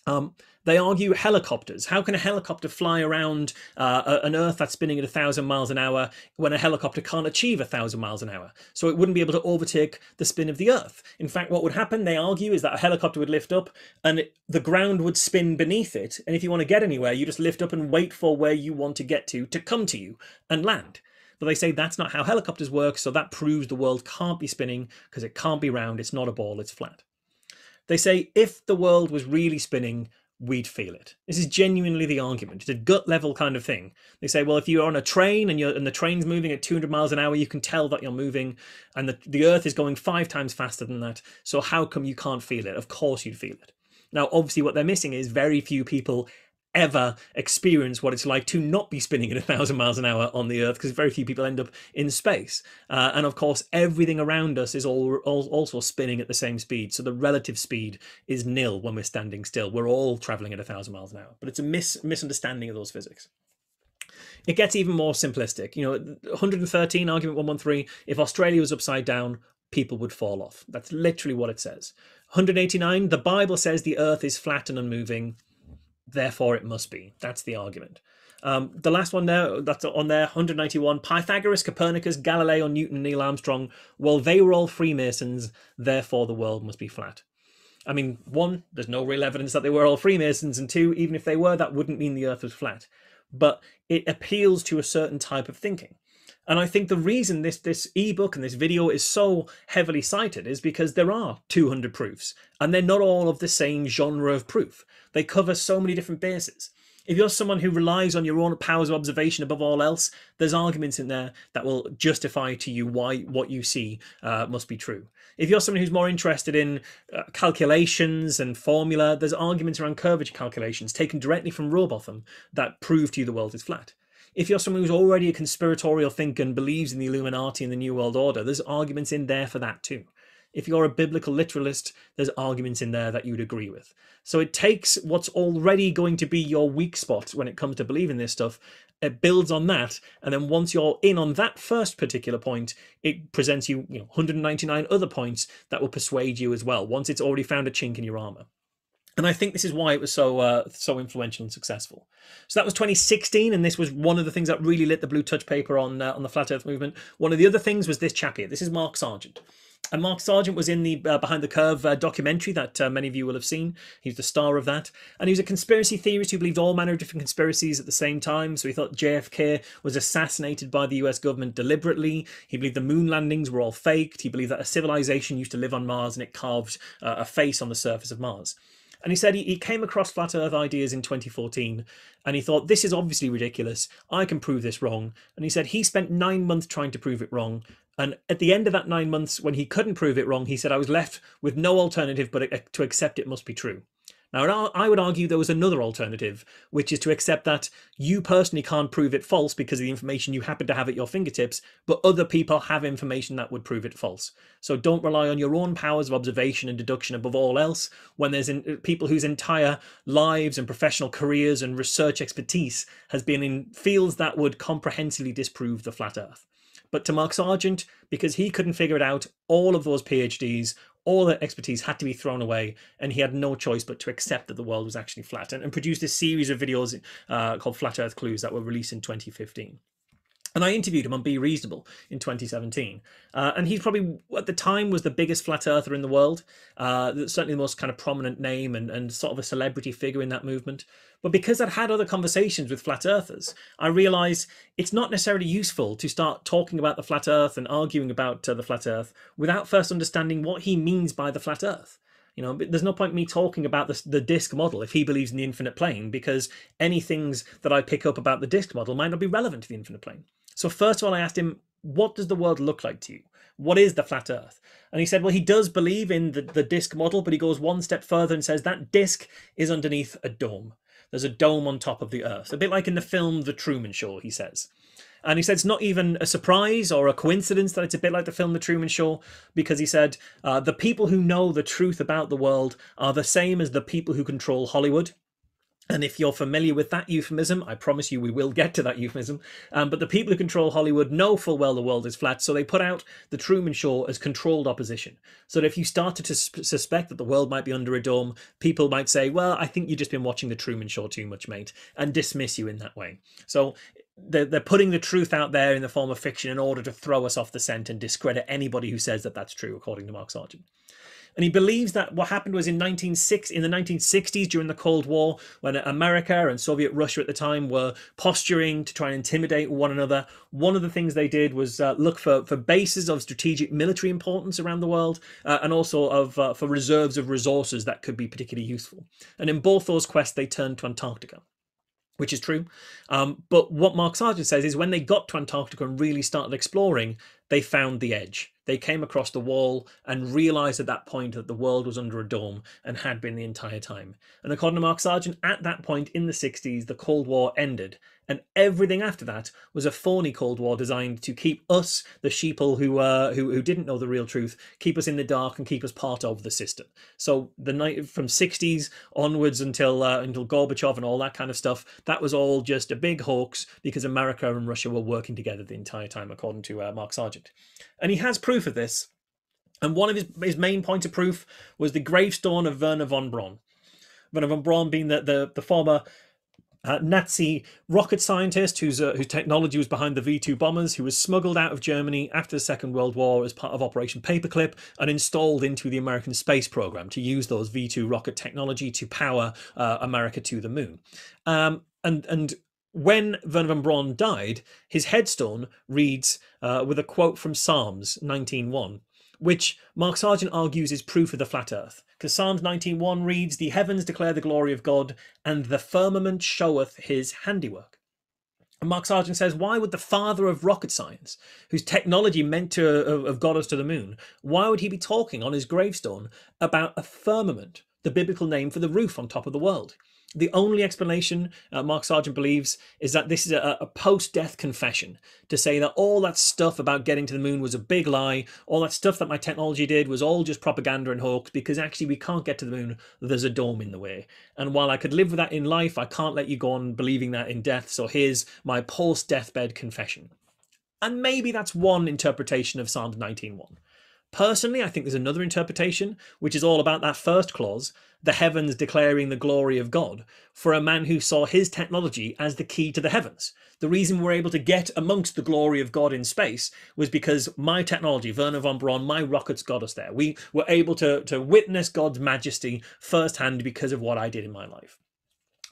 Um, they argue helicopters. How can a helicopter fly around uh, an Earth that's spinning at a thousand miles an hour when a helicopter can't achieve a thousand miles an hour? So it wouldn't be able to overtake the spin of the Earth. In fact, what would happen, they argue, is that a helicopter would lift up and it, the ground would spin beneath it. And if you want to get anywhere, you just lift up and wait for where you want to get to to come to you and land. But they say that's not how helicopters work, so that proves the world can't be spinning because it can't be round, it's not a ball, it's flat. They say if the world was really spinning, we'd feel it. This is genuinely the argument. It's a gut level kind of thing. They say, well, if you're on a train and you're and the train's moving at 200 miles an hour, you can tell that you're moving, and the, the Earth is going five times faster than that. So how come you can't feel it? Of course you'd feel it. Now, obviously, what they're missing is very few people ever experience what it's like to not be spinning at a thousand miles an hour on the earth because very few people end up in space. Uh, and of course everything around us is all, all, also spinning at the same speed. So the relative speed is nil when we're standing still. We're all traveling at a thousand miles an hour. But it's a mis- misunderstanding of those physics. It gets even more simplistic. You know 113 argument 113 if australia was upside down people would fall off. That's literally what it says. 189 the bible says the earth is flat and unmoving therefore it must be. That's the argument. Um, the last one there, that's on there, 191. Pythagoras, Copernicus, Galileo, Newton, Neil Armstrong. Well, they were all Freemasons, therefore the world must be flat. I mean, one, there's no real evidence that they were all Freemasons, and two, even if they were, that wouldn't mean the Earth was flat. But it appeals to a certain type of thinking. And I think the reason this this ebook and this video is so heavily cited is because there are 200 proofs, and they're not all of the same genre of proof. They cover so many different bases. If you're someone who relies on your own powers of observation above all else, there's arguments in there that will justify to you why what you see uh, must be true. If you're someone who's more interested in uh, calculations and formula, there's arguments around curvature calculations taken directly from Rowbotham that prove to you the world is flat. If you're someone who's already a conspiratorial thinker and believes in the Illuminati and the New World Order, there's arguments in there for that too. If you're a biblical literalist, there's arguments in there that you'd agree with. So it takes what's already going to be your weak spot when it comes to believing this stuff, it builds on that, and then once you're in on that first particular point, it presents you, you know, 199 other points that will persuade you as well. Once it's already found a chink in your armor. And I think this is why it was so uh, so influential and successful. So that was 2016, and this was one of the things that really lit the blue touch paper on uh, on the flat Earth movement. One of the other things was this chap here. This is Mark Sargent. And Mark Sargent was in the uh, Behind the Curve uh, documentary that uh, many of you will have seen. He's the star of that. And he was a conspiracy theorist who believed all manner of different conspiracies at the same time. So he thought JFK was assassinated by the US government deliberately. He believed the moon landings were all faked. He believed that a civilization used to live on Mars and it carved uh, a face on the surface of Mars. And he said he, he came across flat earth ideas in 2014 and he thought, this is obviously ridiculous. I can prove this wrong. And he said he spent nine months trying to prove it wrong. And at the end of that nine months, when he couldn't prove it wrong, he said, I was left with no alternative but uh, to accept it must be true. Now, I would argue there was another alternative, which is to accept that you personally can't prove it false because of the information you happen to have at your fingertips, but other people have information that would prove it false. So don't rely on your own powers of observation and deduction above all else when there's people whose entire lives and professional careers and research expertise has been in fields that would comprehensively disprove the flat earth. But to Mark Sargent, because he couldn't figure it out, all of those PhDs, all that expertise had to be thrown away, and he had no choice but to accept that the world was actually flat and, and produce this series of videos uh, called Flat Earth Clues that were released in 2015. And I interviewed him on Be Reasonable in 2017. Uh, and he's probably, at the time, was the biggest flat earther in the world. Uh, certainly the most kind of prominent name and, and sort of a celebrity figure in that movement. But because I'd had other conversations with flat earthers, I realized it's not necessarily useful to start talking about the flat earth and arguing about uh, the flat earth without first understanding what he means by the flat earth. You know, there's no point me talking about the, the disk model if he believes in the infinite plane, because any things that I pick up about the disk model might not be relevant to the infinite plane. So first of all, I asked him, what does the world look like to you? What is the flat earth? And he said, well, he does believe in the, the disk model, but he goes one step further and says that disk is underneath a dome. There's a dome on top of the earth, a bit like in the film The Truman Show, he says. And he said it's not even a surprise or a coincidence that it's a bit like the film The Truman Show, because he said uh, the people who know the truth about the world are the same as the people who control Hollywood. And if you're familiar with that euphemism, I promise you we will get to that euphemism. Um, but the people who control Hollywood know full well the world is flat, so they put out The Truman Show as controlled opposition. So that if you started to suspect that the world might be under a dome, people might say, well, I think you've just been watching The Truman Show too much, mate, and dismiss you in that way. So they're, they're putting the truth out there in the form of fiction in order to throw us off the scent and discredit anybody who says that that's true, according to Mark Sargent. And he believes that what happened was in 1960, in the 1960s during the Cold War, when America and Soviet Russia at the time were posturing to try and intimidate one another, one of the things they did was uh, look for, for bases of strategic military importance around the world uh, and also of uh, for reserves of resources that could be particularly useful. And in both those quests, they turned to Antarctica which is true. Um, but what Mark Sargent says is when they got to Antarctica and really started exploring, they found the edge. They came across the wall and realized at that point that the world was under a dome and had been the entire time. And according to Mark Sargent, at that point in the 60s, the Cold War ended and everything after that was a phony Cold War designed to keep us, the sheeple who uh, who, who didn't know the real truth, keep us in the dark and keep us part of the system. So the night from 60s onwards until uh, until Gorbachev and all that kind of stuff, that was all just a big hoax because America and Russia were working together the entire time, according to uh, Mark Sargent. And he has proof of this. And one of his, his main point of proof was the gravestone of Wernher von Braun. Wernher von Braun being the, the, the former uh, Nazi rocket scientist whose, uh, whose technology was behind the V 2 bombers, who was smuggled out of Germany after the Second World War as part of Operation Paperclip and installed into the American space program to use those V 2 rocket technology to power uh, America to the moon. Um, and, and when Wernher von Braun died, his headstone reads uh, with a quote from Psalms 19.1 which Mark Sargent argues is proof of the flat earth. Because Psalms 19.1 reads, The heavens declare the glory of God, and the firmament showeth his handiwork. And Mark Sargent says, why would the father of rocket science, whose technology meant to have got us to the moon, why would he be talking on his gravestone about a firmament, the biblical name for the roof on top of the world? The only explanation uh, Mark Sargent believes is that this is a, a post death confession to say that all that stuff about getting to the moon was a big lie. All that stuff that my technology did was all just propaganda and hoax because actually we can't get to the moon. There's a dome in the way. And while I could live with that in life, I can't let you go on believing that in death. So here's my post deathbed confession. And maybe that's one interpretation of Psalm 19.1. Personally, I think there's another interpretation, which is all about that first clause the heavens declaring the glory of God, for a man who saw his technology as the key to the heavens. The reason we're able to get amongst the glory of God in space was because my technology, Wernher von Braun, my rockets got us there. We were able to, to witness God's majesty firsthand because of what I did in my life.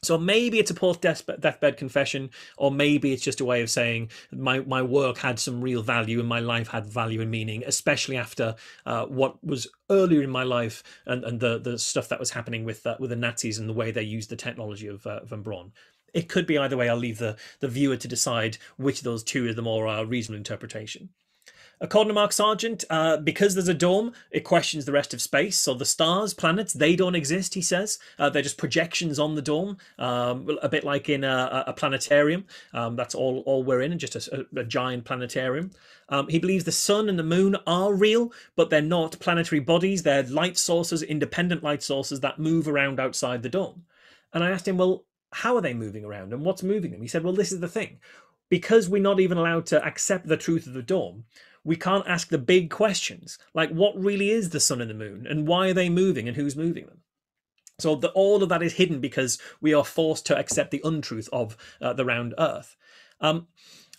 So maybe it's a post deathbed confession, or maybe it's just a way of saying my, my work had some real value and my life had value and meaning, especially after uh, what was earlier in my life and, and the, the stuff that was happening with uh, with the Nazis and the way they used the technology of uh, von Braun. It could be either way. I'll leave the, the viewer to decide which of those two is the more uh, reasonable interpretation. According to Mark Sargent, uh, because there's a dome, it questions the rest of space. So the stars, planets, they don't exist, he says. Uh, they're just projections on the dome, um, a bit like in a, a planetarium. Um, that's all, all we're in, just a, a giant planetarium. Um, he believes the sun and the moon are real, but they're not planetary bodies. They're light sources, independent light sources that move around outside the dome. And I asked him, well, how are they moving around and what's moving them? He said, well, this is the thing. Because we're not even allowed to accept the truth of the dome, we can't ask the big questions like what really is the sun and the moon and why are they moving and who's moving them so the, all of that is hidden because we are forced to accept the untruth of uh, the round earth um,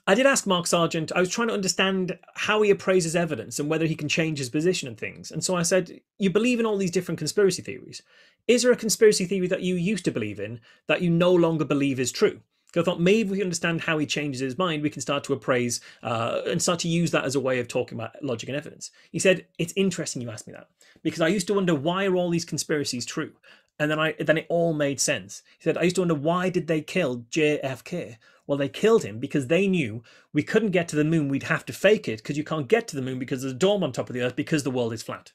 I did ask Mark Sargent, I was trying to understand how he appraises evidence and whether he can change his position and things. And so I said, You believe in all these different conspiracy theories. Is there a conspiracy theory that you used to believe in that you no longer believe is true? I thought maybe if we understand how he changes his mind, we can start to appraise uh, and start to use that as a way of talking about logic and evidence. He said, "It's interesting you asked me that because I used to wonder why are all these conspiracies true, and then I then it all made sense." He said, "I used to wonder why did they kill JFK? Well, they killed him because they knew we couldn't get to the moon. We'd have to fake it because you can't get to the moon because there's a dome on top of the Earth because the world is flat."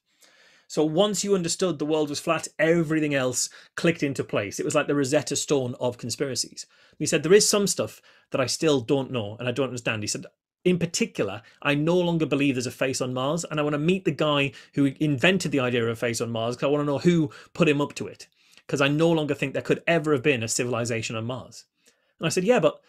So once you understood the world was flat, everything else clicked into place. It was like the Rosetta Stone of conspiracies. He said, There is some stuff that I still don't know and I don't understand. He said, in particular, I no longer believe there's a face on Mars, and I want to meet the guy who invented the idea of a face on Mars because I want to know who put him up to it. Because I no longer think there could ever have been a civilization on Mars. And I said, Yeah, but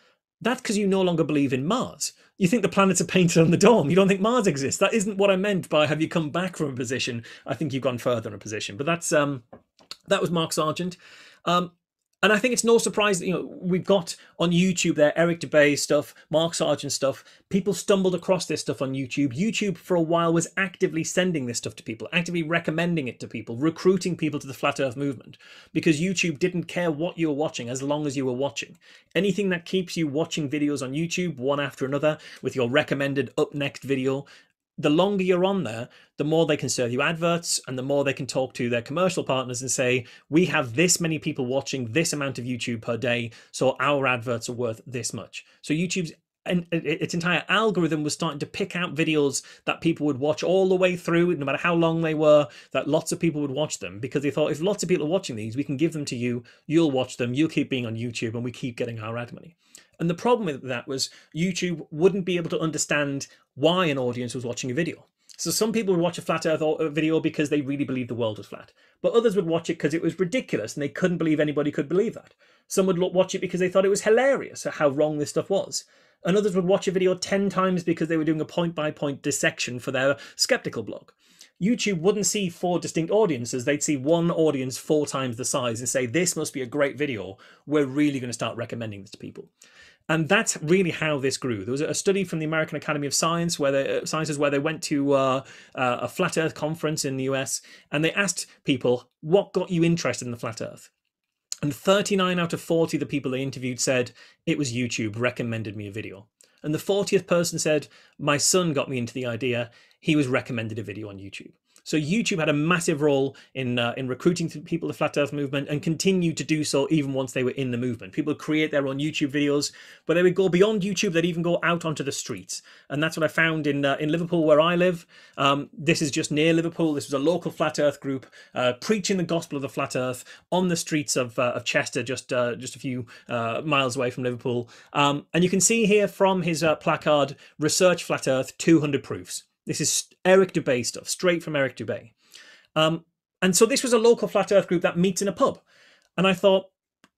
that's because you no longer believe in Mars. You think the planets are painted on the dome. You don't think Mars exists. That isn't what I meant by have you come back from a position. I think you've gone further in a position. But that's um that was Mark Sargent. Um, and I think it's no surprise that you know we've got on YouTube there Eric Dubay stuff, Mark Sargent stuff. People stumbled across this stuff on YouTube. YouTube for a while was actively sending this stuff to people, actively recommending it to people, recruiting people to the flat Earth movement, because YouTube didn't care what you were watching as long as you were watching. Anything that keeps you watching videos on YouTube one after another with your recommended up next video the longer you're on there, the more they can serve you adverts and the more they can talk to their commercial partners and say, we have this many people watching this amount of YouTube per day, so our adverts are worth this much. So YouTube's and its entire algorithm was starting to pick out videos that people would watch all the way through, no matter how long they were, that lots of people would watch them because they thought if lots of people are watching these, we can give them to you, you'll watch them, you'll keep being on YouTube, and we keep getting our ad money. And the problem with that was YouTube wouldn't be able to understand why an audience was watching a video. So some people would watch a flat earth uh, video because they really believed the world was flat. But others would watch it because it was ridiculous and they couldn't believe anybody could believe that. Some would watch it because they thought it was hilarious at how wrong this stuff was. And others would watch a video 10 times because they were doing a point by point dissection for their skeptical blog. YouTube wouldn't see four distinct audiences. They'd see one audience four times the size and say, this must be a great video. We're really going to start recommending this to people. And that's really how this grew. There was a study from the American Academy of Science where they, uh, sciences where they went to uh, uh, a flat Earth conference in the US and they asked people, "What got you interested in the flat Earth?" And 39 out of 40 of the people they interviewed said it was YouTube recommended me a video. and the 40th person said, My son got me into the idea. He was recommended a video on YouTube. So YouTube had a massive role in uh, in recruiting people to the Flat Earth movement and continued to do so even once they were in the movement. People create their own YouTube videos, but they would go beyond YouTube. They'd even go out onto the streets, and that's what I found in uh, in Liverpool where I live. Um, this is just near Liverpool. This was a local Flat Earth group uh, preaching the gospel of the Flat Earth on the streets of uh, of Chester, just uh, just a few uh, miles away from Liverpool. Um, and you can see here from his placard, "Research Flat Earth, 200 proofs." This is Eric Dubay stuff, straight from Eric Dubay. Um, and so this was a local flat earth group that meets in a pub. And I thought,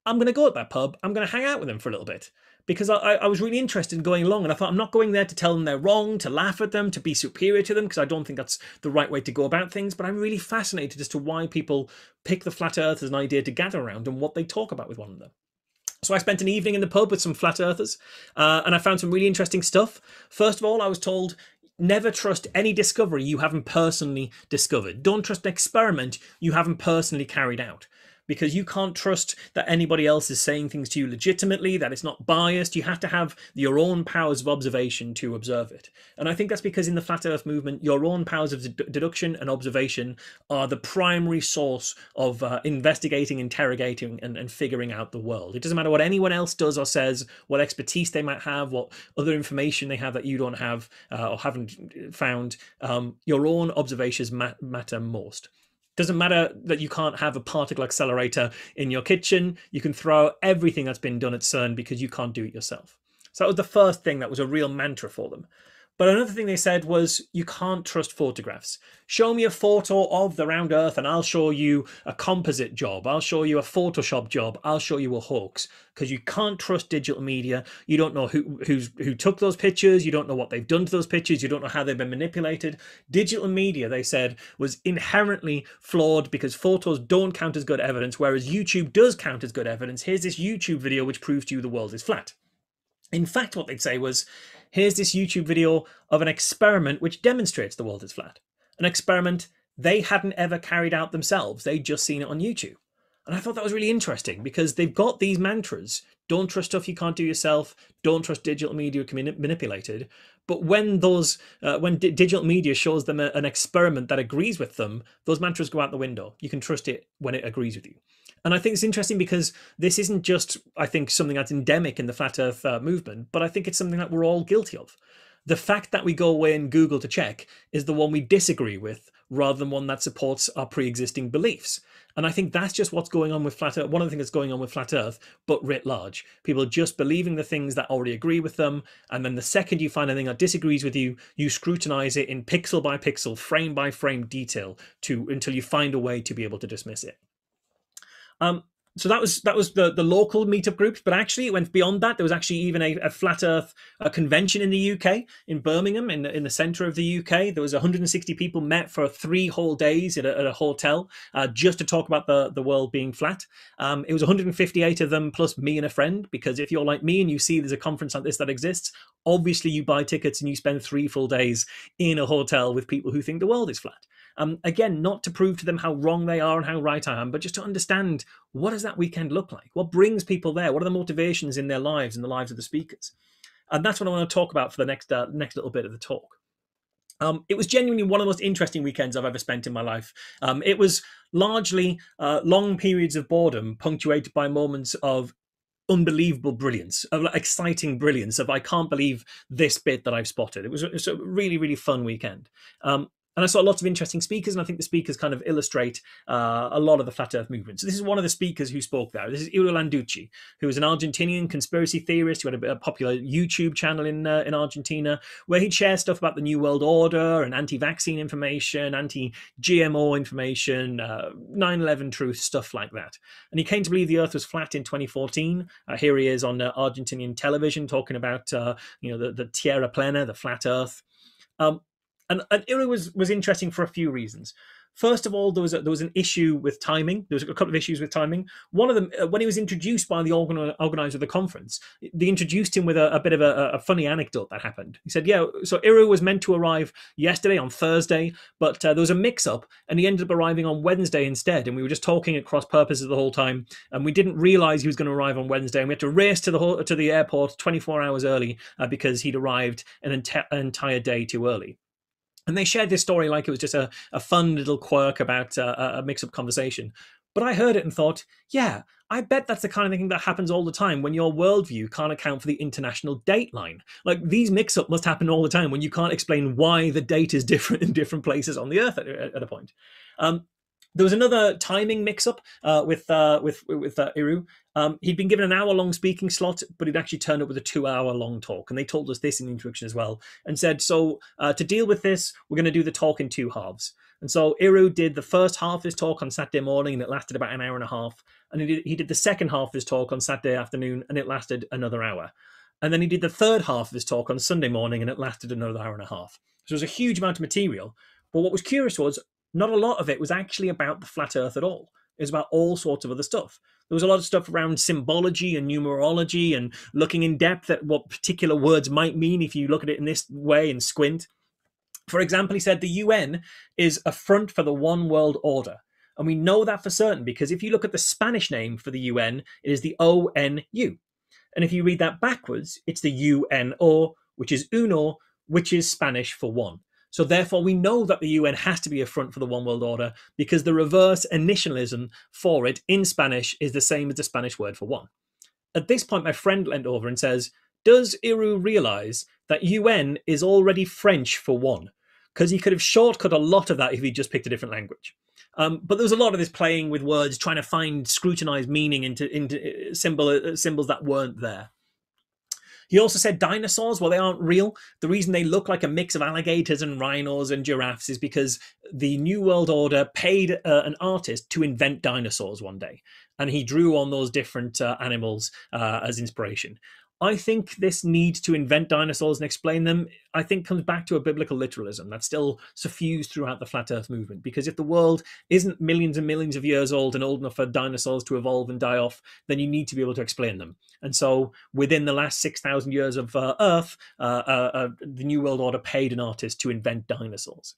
I'm going to go at that pub. I'm going to hang out with them for a little bit because I, I, was really interested in going along. And I thought, I'm not going there to tell them they're wrong, to laugh at them, to be superior to them, because I don't think that's the right way to go about things. But I'm really fascinated as to why people pick the flat earth as an idea to gather around and what they talk about with one another. So I spent an evening in the pub with some flat earthers, uh, and I found some really interesting stuff. First of all, I was told Never trust any discovery you haven't personally discovered. Don't trust an experiment you haven't personally carried out because you can't trust that anybody else is saying things to you legitimately, that it's not biased. You have to have your own powers of observation to observe it. And I think that's because in the flat earth movement, your own powers of deduction and observation are the primary source of uh, investigating, interrogating, and, and figuring out the world. It doesn't matter what anyone else does or says, what expertise they might have, what other information they have that you don't have uh, or haven't found. Um, your own observations matter most. Doesn't matter that you can't have a particle accelerator in your kitchen. You can throw everything that's been done at CERN because you can't do it yourself. So that was the first thing that was a real mantra for them. But another thing they said was you can't trust photographs. Show me a photo of the round earth and I'll show you a composite job. I'll show you a Photoshop job. I'll show you a hoax because you can't trust digital media. You don't know who who's who took those pictures. You don't know what they've done to those pictures. You don't know how they've been manipulated. Digital media, they said, was inherently flawed because photos don't count as good evidence, whereas YouTube does count as good evidence. Here's this YouTube video which proves to you the world is flat. In fact, what they'd say was here's this YouTube video of an experiment which demonstrates the world is flat. An experiment they hadn't ever carried out themselves. They'd just seen it on YouTube. And I thought that was really interesting because they've got these mantras. Don't trust stuff you can't do yourself. Don't trust digital media manipulated. But when those, uh, when digital media shows them a, an experiment that agrees with them, those mantras go out the window. You can trust it when it agrees with you. And I think it's interesting because this isn't just, I think, something that's endemic in the flat Earth uh, movement, but I think it's something that we're all guilty of. The fact that we go away and Google to check is the one we disagree with rather than one that supports our pre-existing beliefs. And I think that's just what's going on with flat Earth. One of the things that's going on with flat Earth, but writ large, people just believing the things that already agree with them, and then the second you find anything that disagrees with you, you scrutinize it in pixel by pixel, frame by frame detail to until you find a way to be able to dismiss it. Um, so that was that was the the local meetup groups, but actually it went beyond that. There was actually even a, a flat Earth a convention in the UK in Birmingham, in in the centre of the UK. There was 160 people met for three whole days at a, at a hotel uh, just to talk about the the world being flat. Um, it was 158 of them plus me and a friend. Because if you're like me and you see there's a conference like this that exists, obviously you buy tickets and you spend three full days in a hotel with people who think the world is flat. Um, again, not to prove to them how wrong they are and how right I am, but just to understand what does that weekend look like? What brings people there? What are the motivations in their lives and the lives of the speakers? And that's what I want to talk about for the next uh, next little bit of the talk. Um, it was genuinely one of the most interesting weekends I've ever spent in my life. Um, it was largely uh, long periods of boredom, punctuated by moments of unbelievable brilliance, of exciting brilliance, of I can't believe this bit that I've spotted. It was, it was a really, really fun weekend. Um, and I saw lots of interesting speakers, and I think the speakers kind of illustrate uh, a lot of the flat Earth movement. So this is one of the speakers who spoke there. This is Iru Landucci, who is an Argentinian conspiracy theorist who had a, a popular YouTube channel in uh, in Argentina, where he'd share stuff about the New World Order and anti-vaccine information, anti-GMO information, 9/11 uh, truth, stuff like that. And he came to believe the Earth was flat in 2014. Uh, here he is on uh, Argentinian television talking about you know the, the Tierra Plana, the flat Earth. Um, and, and was was interesting for a few reasons. First of all, there was a, there was an issue with timing. There was a couple of issues with timing. One of them, uh, when he was introduced by the organ- organizer of the conference, they introduced him with a, a bit of a, a, funny anecdote that happened. He said, "Yeah, so Iru was meant to arrive yesterday on Thursday, but uh, there was a mix-up, and he ended up arriving on Wednesday instead. And we were just talking at cross purposes the whole time, and we didn't realize he was going to arrive on Wednesday, and we had to race to the to the airport 24 hours early uh, because he'd arrived an, ent- an entire day too early." And they shared this story like it was just a, a fun little quirk about uh, a mix up conversation. But I heard it and thought, yeah, I bet that's the kind of thing that happens all the time when your worldview can't account for the international date line. Like these mix up must happen all the time when you can't explain why the date is different in different places on the earth at, at a point. Um, there was another timing mix-up uh, with uh, with with uh, Iru. Um, he'd been given an hour-long speaking slot, but he'd actually turned up with a two-hour-long talk, and they told us this in the introduction as well, and said, "So uh, to deal with this, we're going to do the talk in two halves." And so Iru did the first half of his talk on Saturday morning, and it lasted about an hour and a half, and he did, he did the second half of his talk on Saturday afternoon, and it lasted another hour. And then he did the third half of his talk on Sunday morning, and it lasted another hour and a half. So it was a huge amount of material. But what was curious was not a lot of it was actually about the flat earth at all. It was about all sorts of other stuff. There was a lot of stuff around symbology and numerology and looking in depth at what particular words might mean if you look at it in this way and squint. For example, he said the UN is a front for the one world order. And we know that for certain because if you look at the Spanish name for the UN, it is the ONU. And if you read that backwards, it's the UNO, which is uno, which is Spanish for one. So therefore, we know that the UN has to be a front for the one world order because the reverse initialism for it in Spanish is the same as the Spanish word for one. At this point, my friend leant over and says, Does Iru realize that UN is already French for one? Because he could have shortcut a lot of that if he just picked a different language. Um, but there was a lot of this playing with words, trying to find scrutinized meaning into into uh, symbol, uh, symbols that weren't there. He also said dinosaurs, well, they aren't real. The reason they look like a mix of alligators and rhinos and giraffes is because the New World Order paid uh, an artist to invent dinosaurs one day. And he drew on those different uh, animals uh, as inspiration. I think this need to invent dinosaurs and explain them, I think comes back to a biblical literalism that's still suffused throughout the flat earth movement. Because if the world isn't millions and millions of years old and old enough for dinosaurs to evolve and die off, then you need to be able to explain them. And so within the last 6,000 years of uh, Earth, uh, uh, uh, the New World Order paid an artist to invent dinosaurs.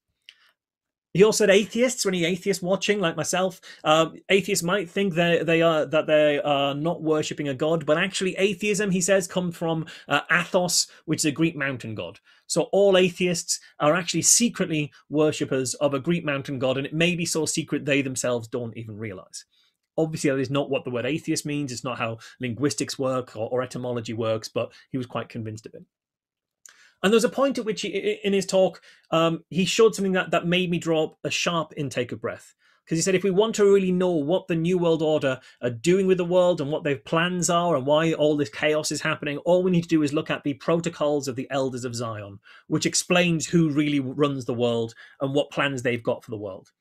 He also said atheists, any atheists watching like myself, um, atheists might think that they are that they are not worshipping a god, but actually atheism, he says, comes from uh, Athos, which is a Greek mountain god. So all atheists are actually secretly worshippers of a Greek mountain god, and it may be so secret they themselves don't even realize. Obviously, that is not what the word atheist means. It's not how linguistics work or, or etymology works, but he was quite convinced of it. And there's a point at which, he, in his talk, um, he showed something that, that made me draw a sharp intake of breath. Because he said, if we want to really know what the New World Order are doing with the world and what their plans are and why all this chaos is happening, all we need to do is look at the protocols of the Elders of Zion, which explains who really runs the world and what plans they've got for the world.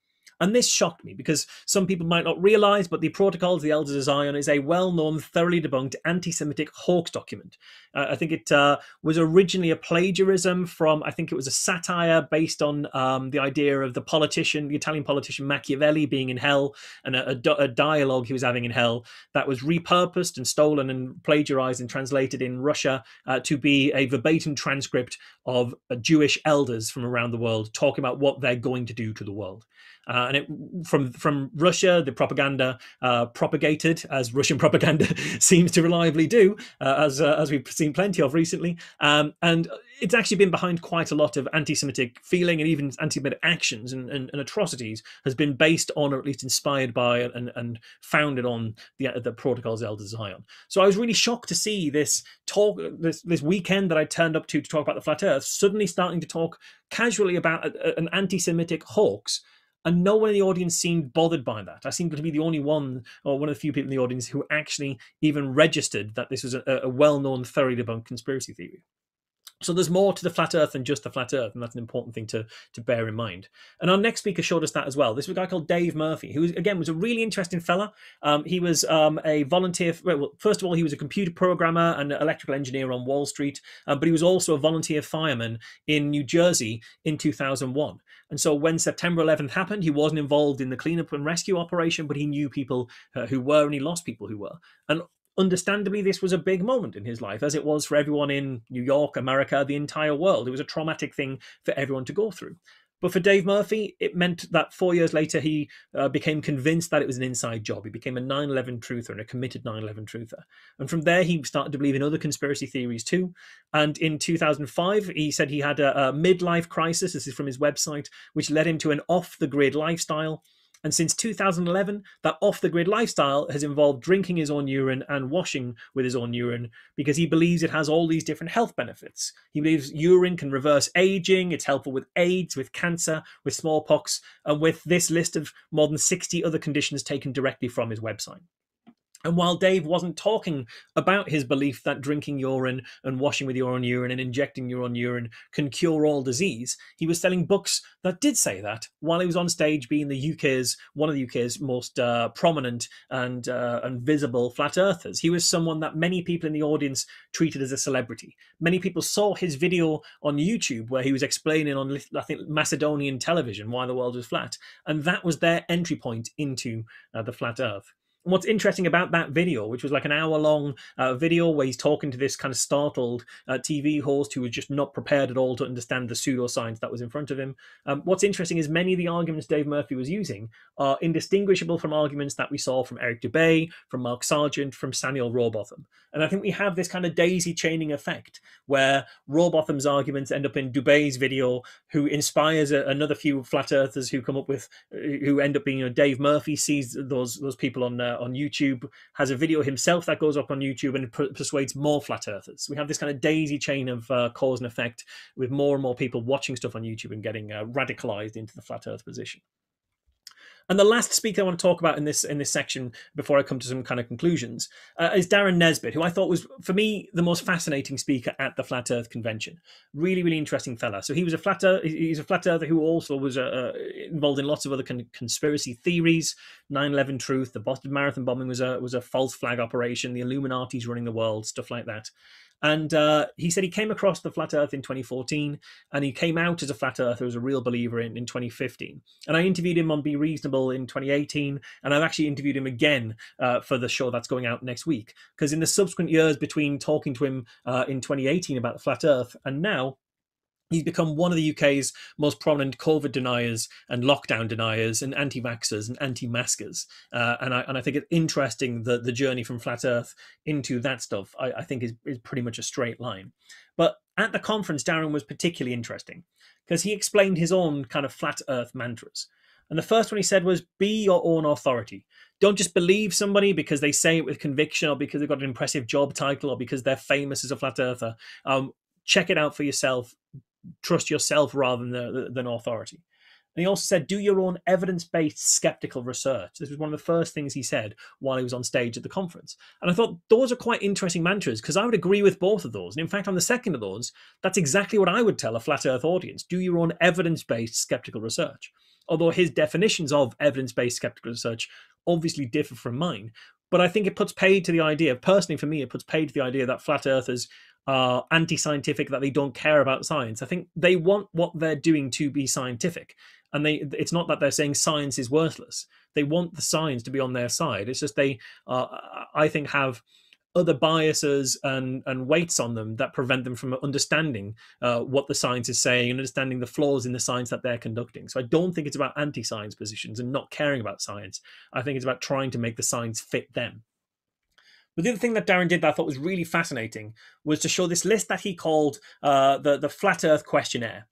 And this shocked me because some people might not realize, but the Protocols of the Elders of Zion is a well known, thoroughly debunked anti Semitic hoax document. Uh, I think it uh, was originally a plagiarism from, I think it was a satire based on um, the idea of the politician, the Italian politician Machiavelli being in hell and a, a, a dialogue he was having in hell that was repurposed and stolen and plagiarized and translated in Russia uh, to be a verbatim transcript of uh, Jewish elders from around the world talking about what they're going to do to the world. Uh, and it, from from Russia, the propaganda uh, propagated as Russian propaganda seems to reliably do, uh, as uh, as we've seen plenty of recently. Um, and it's actually been behind quite a lot of anti-Semitic feeling and even anti-Semitic actions and, and, and, atrocities has been based on, or at least inspired by, and, and founded on the the protocols Elder Zion. So I was really shocked to see this talk this this weekend that I turned up to to talk about the flat Earth suddenly starting to talk casually about a, an anti-Semitic hoax and no one in the audience seemed bothered by that. I seemed to be the only one, or one of the few people in the audience, who actually even registered that this was a, a well known, thoroughly debunked conspiracy theory. So there's more to the flat Earth than just the flat Earth, and that's an important thing to to bear in mind. And our next speaker showed us that as well. This was a guy called Dave Murphy, who again was a really interesting fella. Um, he was um, a volunteer. Well, first of all, he was a computer programmer and electrical engineer on Wall Street, uh, but he was also a volunteer fireman in New Jersey in 2001. And so when September 11th happened, he wasn't involved in the cleanup and rescue operation, but he knew people uh, who were, and he lost people who were. And understandably, this was a big moment in his life, as it was for everyone in New York, America, the entire world. It was a traumatic thing for everyone to go through. But for Dave Murphy, it meant that four years later, he uh, became convinced that it was an inside job. He became a 9 11 truther and a committed 9 11 truther. And from there, he started to believe in other conspiracy theories too. And in 2005, he said he had a, a midlife crisis. This is from his website, which led him to an off the grid lifestyle. And since 2011, that off the grid lifestyle has involved drinking his own urine and washing with his own urine because he believes it has all these different health benefits. He believes urine can reverse aging, it's helpful with AIDS, with cancer, with smallpox, and with this list of more than 60 other conditions taken directly from his website. And while Dave wasn't talking about his belief that drinking urine and washing with your own urine and injecting your own urine can cure all disease, he was selling books that did say that while he was on stage being the UK's one of the UK's most uh, prominent and uh, and visible flat earthers. He was someone that many people in the audience treated as a celebrity. Many people saw his video on YouTube where he was explaining on I think Macedonian television why the world was flat, and that was their entry point into uh, the flat earth what's interesting about that video, which was like an hour long uh, video where he's talking to this kind of startled uh, TV host who was just not prepared at all to understand the pseudoscience that was in front of him. Um, what's interesting is many of the arguments Dave Murphy was using are indistinguishable from arguments that we saw from Eric Dubay, from Mark Sargent, from Samuel Rowbotham. And I think we have this kind of daisy chaining effect where Rowbotham's arguments end up in Dubay's video, who inspires a, another few flat earthers who come up with, who end up being, you know, Dave Murphy sees those those people on uh, on YouTube, has a video himself that goes up on YouTube and per- persuades more flat earthers. We have this kind of daisy chain of uh, cause and effect with more and more people watching stuff on YouTube and getting uh, radicalized into the flat earth position. And the last speaker I want to talk about in this in this section before I come to some kind of conclusions uh, is Darren Nesbitt, who I thought was for me the most fascinating speaker at the Flat Earth Convention. Really, really interesting fella. So he was a flat earth, he's a flat earther who also was uh, uh involved in lots of other con- conspiracy theories. 9/11 truth, the Boston Marathon bombing was a was a false flag operation. The Illuminati's running the world, stuff like that. And uh, he said he came across the flat Earth in 2014, and he came out as a flat earther, as a real believer in, in 2015. And I interviewed him on Be Reasonable in 2018, and I've actually interviewed him again uh, for the show that's going out next week. Because in the subsequent years between talking to him uh, in 2018 about the flat Earth and now, He's become one of the UK's most prominent COVID deniers and lockdown deniers and anti-vaxxers and anti-maskers. Uh, and, I, and I think it's interesting that the journey from flat Earth into that stuff, I, I think, is, is pretty much a straight line. But at the conference, Darren was particularly interesting because he explained his own kind of flat Earth mantras. And the first one he said was, be your own authority. Don't just believe somebody because they say it with conviction or because they've got an impressive job title or because they're famous as a flat earther. Um, check it out for yourself trust yourself rather than, than authority. And he also said, do your own evidence based skeptical research. This was one of the first things he said while he was on stage at the conference. And I thought those are quite interesting mantras because I would agree with both of those. And in fact, on the second of those, that's exactly what I would tell a flat earth audience do your own evidence based skeptical research. Although his definitions of evidence based skeptical research obviously differ from mine. But I think it puts paid to the idea, personally for me, it puts paid to the idea that flat earthers are anti-scientific that they don't care about science i think they want what they're doing to be scientific and they it's not that they're saying science is worthless they want the science to be on their side it's just they i think have other biases and, and weights on them that prevent them from understanding uh, what the science is saying and understanding the flaws in the science that they're conducting. So I don't think it's about anti-science positions and not caring about science. I think it's about trying to make the science fit them. But the other thing that Darren did that I thought was really fascinating was to show this list that he called uh, the the flat Earth questionnaire.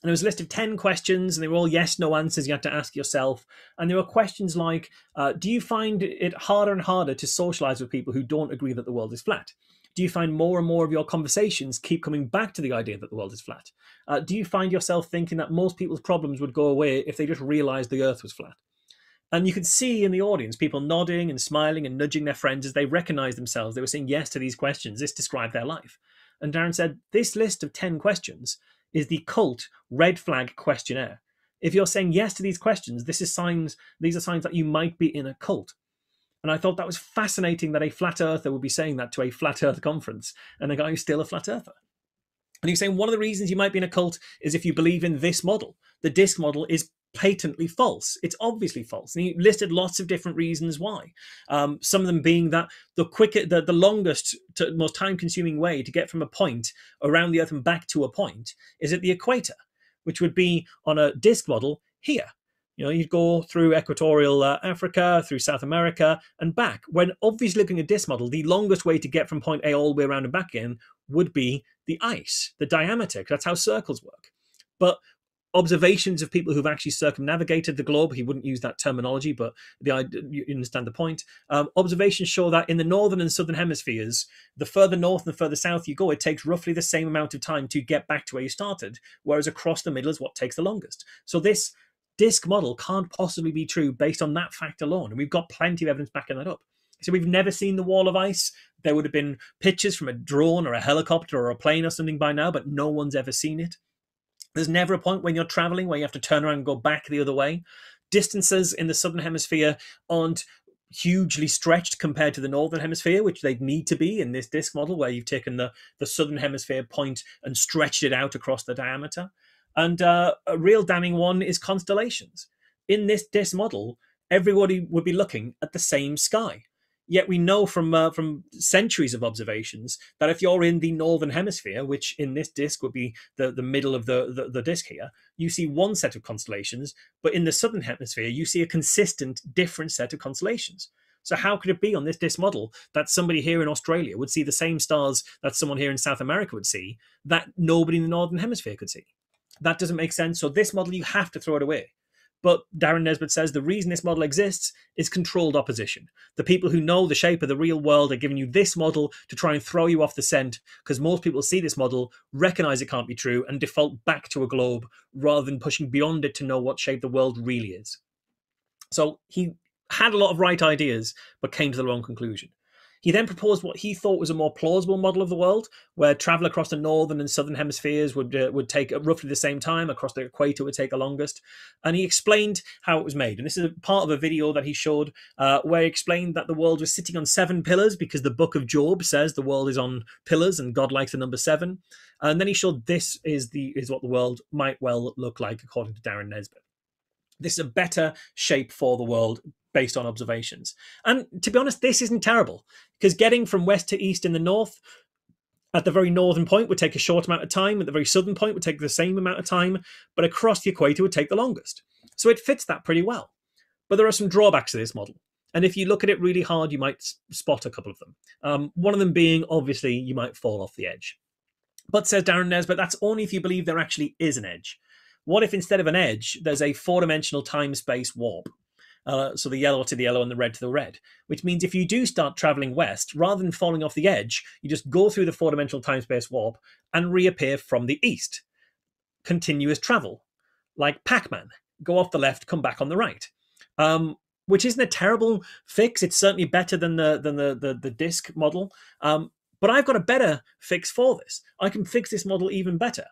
And it was a list of 10 questions, and they were all yes no answers you had to ask yourself. And there were questions like uh, Do you find it harder and harder to socialize with people who don't agree that the world is flat? Do you find more and more of your conversations keep coming back to the idea that the world is flat? Uh, do you find yourself thinking that most people's problems would go away if they just realized the earth was flat? And you could see in the audience people nodding and smiling and nudging their friends as they recognized themselves. They were saying yes to these questions. This described their life. And Darren said, This list of 10 questions is the cult red flag questionnaire. If you're saying yes to these questions, this is signs, these are signs that you might be in a cult. And I thought that was fascinating that a flat earther would be saying that to a flat earth conference and a guy who's still a flat earther. And he's saying one of the reasons you might be in a cult is if you believe in this model. The disc model is patently false. It's obviously false. And he listed lots of different reasons why. Um, some of them being that the quicker, the, the longest, to, most time consuming way to get from a point around the Earth and back to a point is at the equator, which would be on a disk model here. You know, you'd go through equatorial uh, Africa, through South America, and back. When obviously looking at this model, the longest way to get from point A all the way around and back in would be the ice, the diameter. That's how circles work. But observations of people who've actually circumnavigated the globe. He wouldn't use that terminology, but the you understand the point. Um, observations show that in the northern and southern hemispheres, the further north and the further south you go, it takes roughly the same amount of time to get back to where you started, whereas across the middle is what takes the longest. So this disk model can't possibly be true based on that fact alone, and we've got plenty of evidence backing that up. So we've never seen the wall of ice. There would have been pictures from a drone or a helicopter or a plane or something by now, but no one's ever seen it. There's never a point when you're traveling where you have to turn around and go back the other way. Distances in the southern hemisphere aren't hugely stretched compared to the northern hemisphere, which they'd need to be in this disk model, where you've taken the, the southern hemisphere point and stretched it out across the diameter. And uh, a real damning one is constellations. In this disk model, everybody would be looking at the same sky. Yet we know from uh, from centuries of observations that if you're in the northern hemisphere, which in this disk would be the, the middle of the, the, the disk here, you see one set of constellations, but in the southern hemisphere, you see a consistent different set of constellations. So how could it be on this disk model that somebody here in Australia would see the same stars that someone here in South America would see that nobody in the northern hemisphere could see? That doesn't make sense. So this model, you have to throw it away. But Darren Nesbitt says the reason this model exists is controlled opposition. The people who know the shape of the real world are giving you this model to try and throw you off the scent because most people see this model, recognize it can't be true, and default back to a globe rather than pushing beyond it to know what shape the world really is. So he had a lot of right ideas, but came to the wrong conclusion. He then proposed what he thought was a more plausible model of the world, where travel across the northern and southern hemispheres would uh, would take roughly the same time. Across the equator would take the longest, and he explained how it was made. And this is part of a video that he showed, uh, where he explained that the world was sitting on seven pillars because the Book of Job says the world is on pillars, and God likes the number seven. And then he showed this is the is what the world might well look like according to Darren Nesbitt. This is a better shape for the world based on observations. And to be honest, this isn't terrible because getting from west to east in the north at the very northern point would take a short amount of time, at the very southern point would take the same amount of time, but across the equator would take the longest. So it fits that pretty well. But there are some drawbacks to this model. And if you look at it really hard, you might spot a couple of them. Um, one of them being, obviously, you might fall off the edge. But says Darren Nesbitt, that's only if you believe there actually is an edge. What if instead of an edge, there's a four dimensional time space warp? Uh, so the yellow to the yellow and the red to the red, which means if you do start traveling west, rather than falling off the edge, you just go through the four dimensional time space warp and reappear from the east. Continuous travel, like Pac Man. Go off the left, come back on the right. Um, which isn't a terrible fix. It's certainly better than the than the the, the disk model. Um, but I've got a better fix for this. I can fix this model even better.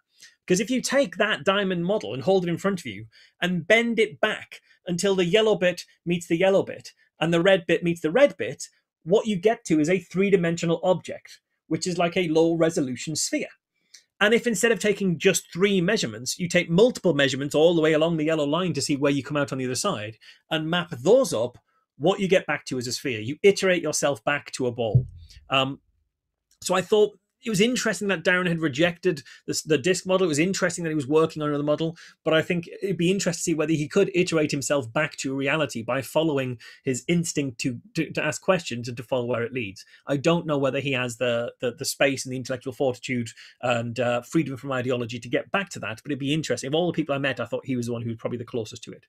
Because if you take that diamond model and hold it in front of you and bend it back until the yellow bit meets the yellow bit and the red bit meets the red bit, what you get to is a three dimensional object, which is like a low resolution sphere. And if instead of taking just three measurements, you take multiple measurements all the way along the yellow line to see where you come out on the other side and map those up, what you get back to is a sphere. You iterate yourself back to a ball. Um, so I thought it was interesting that Darren had rejected the, the disc model. It was interesting that he was working on another model, but I think it'd be interesting to see whether he could iterate himself back to reality by following his instinct to, to, to ask questions and to follow where it leads. I don't know whether he has the the, the space and the intellectual fortitude and uh, freedom from ideology to get back to that, but it'd be interesting. Of all the people I met, I thought he was the one who was probably the closest to it.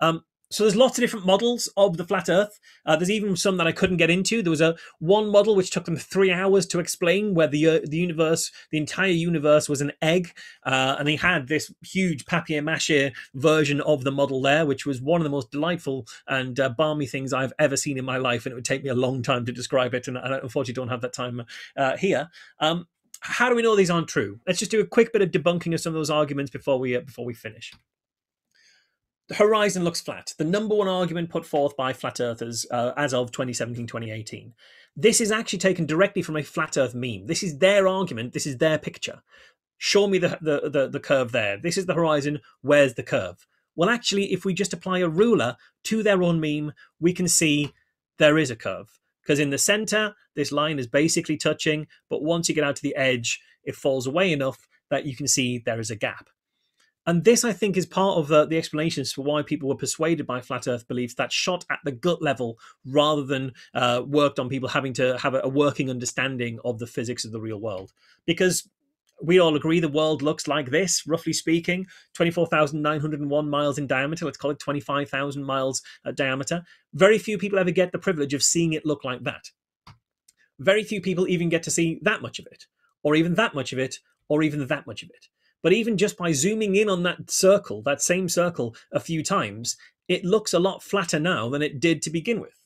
Um, so there's lots of different models of the flat Earth. Uh, there's even some that I couldn't get into. There was a one model which took them three hours to explain where the uh, the universe, the entire universe, was an egg, uh, and he had this huge papier-mâché version of the model there, which was one of the most delightful and uh, balmy things I've ever seen in my life, and it would take me a long time to describe it, and I unfortunately don't have that time uh, here. Um, how do we know these aren't true? Let's just do a quick bit of debunking of some of those arguments before we uh, before we finish. Horizon looks flat. The number one argument put forth by flat earthers uh, as of 2017 2018. This is actually taken directly from a flat earth meme. This is their argument. This is their picture. Show me the, the, the, the curve there. This is the horizon. Where's the curve? Well, actually, if we just apply a ruler to their own meme, we can see there is a curve. Because in the center, this line is basically touching, but once you get out to the edge, it falls away enough that you can see there is a gap. And this, I think, is part of the, the explanations for why people were persuaded by flat Earth beliefs that shot at the gut level rather than uh, worked on people having to have a, working understanding of the physics of the real world. Because we all agree the world looks like this, roughly speaking 24,901 miles in diameter. Let's call it 25,000 miles uh, diameter. Very few people ever get the privilege of seeing it look like that. Very few people even get to see that much of it, or even that much of it, or even that much of it. But even just by zooming in on that circle, that same circle, a few times, it looks a lot flatter now than it did to begin with.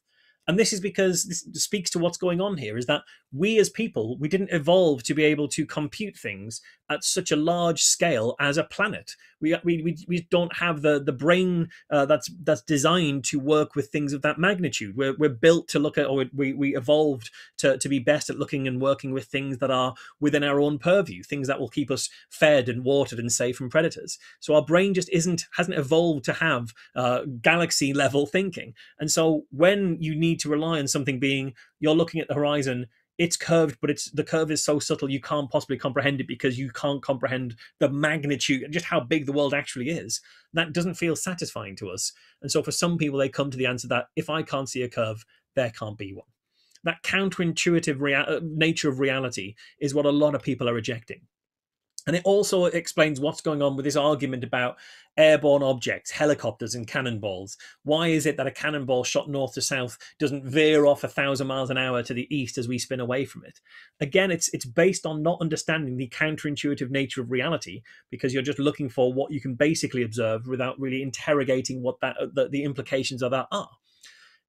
And this is because this speaks to what's going on here is that we as people, we didn't evolve to be able to compute things at such a large scale as a planet. We, we, we, don't have the, the brain uh, that's that's designed to work with things of that magnitude. We're, we're built to look at, or we, we evolved to, to be best at looking and working with things that are within our own purview, things that will keep us fed and watered and safe from predators. So our brain just isn't hasn't evolved to have uh, galaxy level thinking. And so when you need to rely on something being you're looking at the horizon it's curved, but it's the curve is so subtle you can't possibly comprehend it because you can't comprehend the magnitude and just how big the world actually is. That doesn't feel satisfying to us. And so for some people, they come to the answer that if I can't see a curve, there can't be one. That counterintuitive rea- uh, nature of reality is what a lot of people are rejecting. And it also explains what's going on with this argument about airborne objects, helicopters, and cannonballs. Why is it that a cannonball shot north to south doesn't veer off a thousand miles an hour to the east as we spin away from it? Again, it's it's based on not understanding the counterintuitive nature of reality because you're just looking for what you can basically observe without really interrogating what that uh, the, the implications of that are.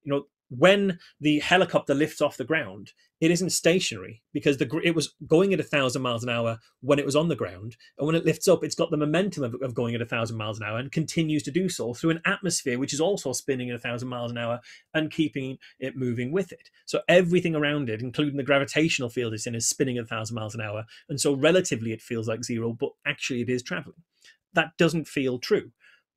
You know, when the helicopter lifts off the ground, it isn't stationary because the it was going at a thousand miles an hour when it was on the ground, and when it lifts up, it's got the momentum of, of going at a thousand miles an hour and continues to do so through an atmosphere which is also spinning at a thousand miles an hour and keeping it moving with it. So everything around it, including the gravitational field it's in, is spinning at a thousand miles an hour, and so relatively it feels like zero, but actually it is traveling. That doesn't feel true,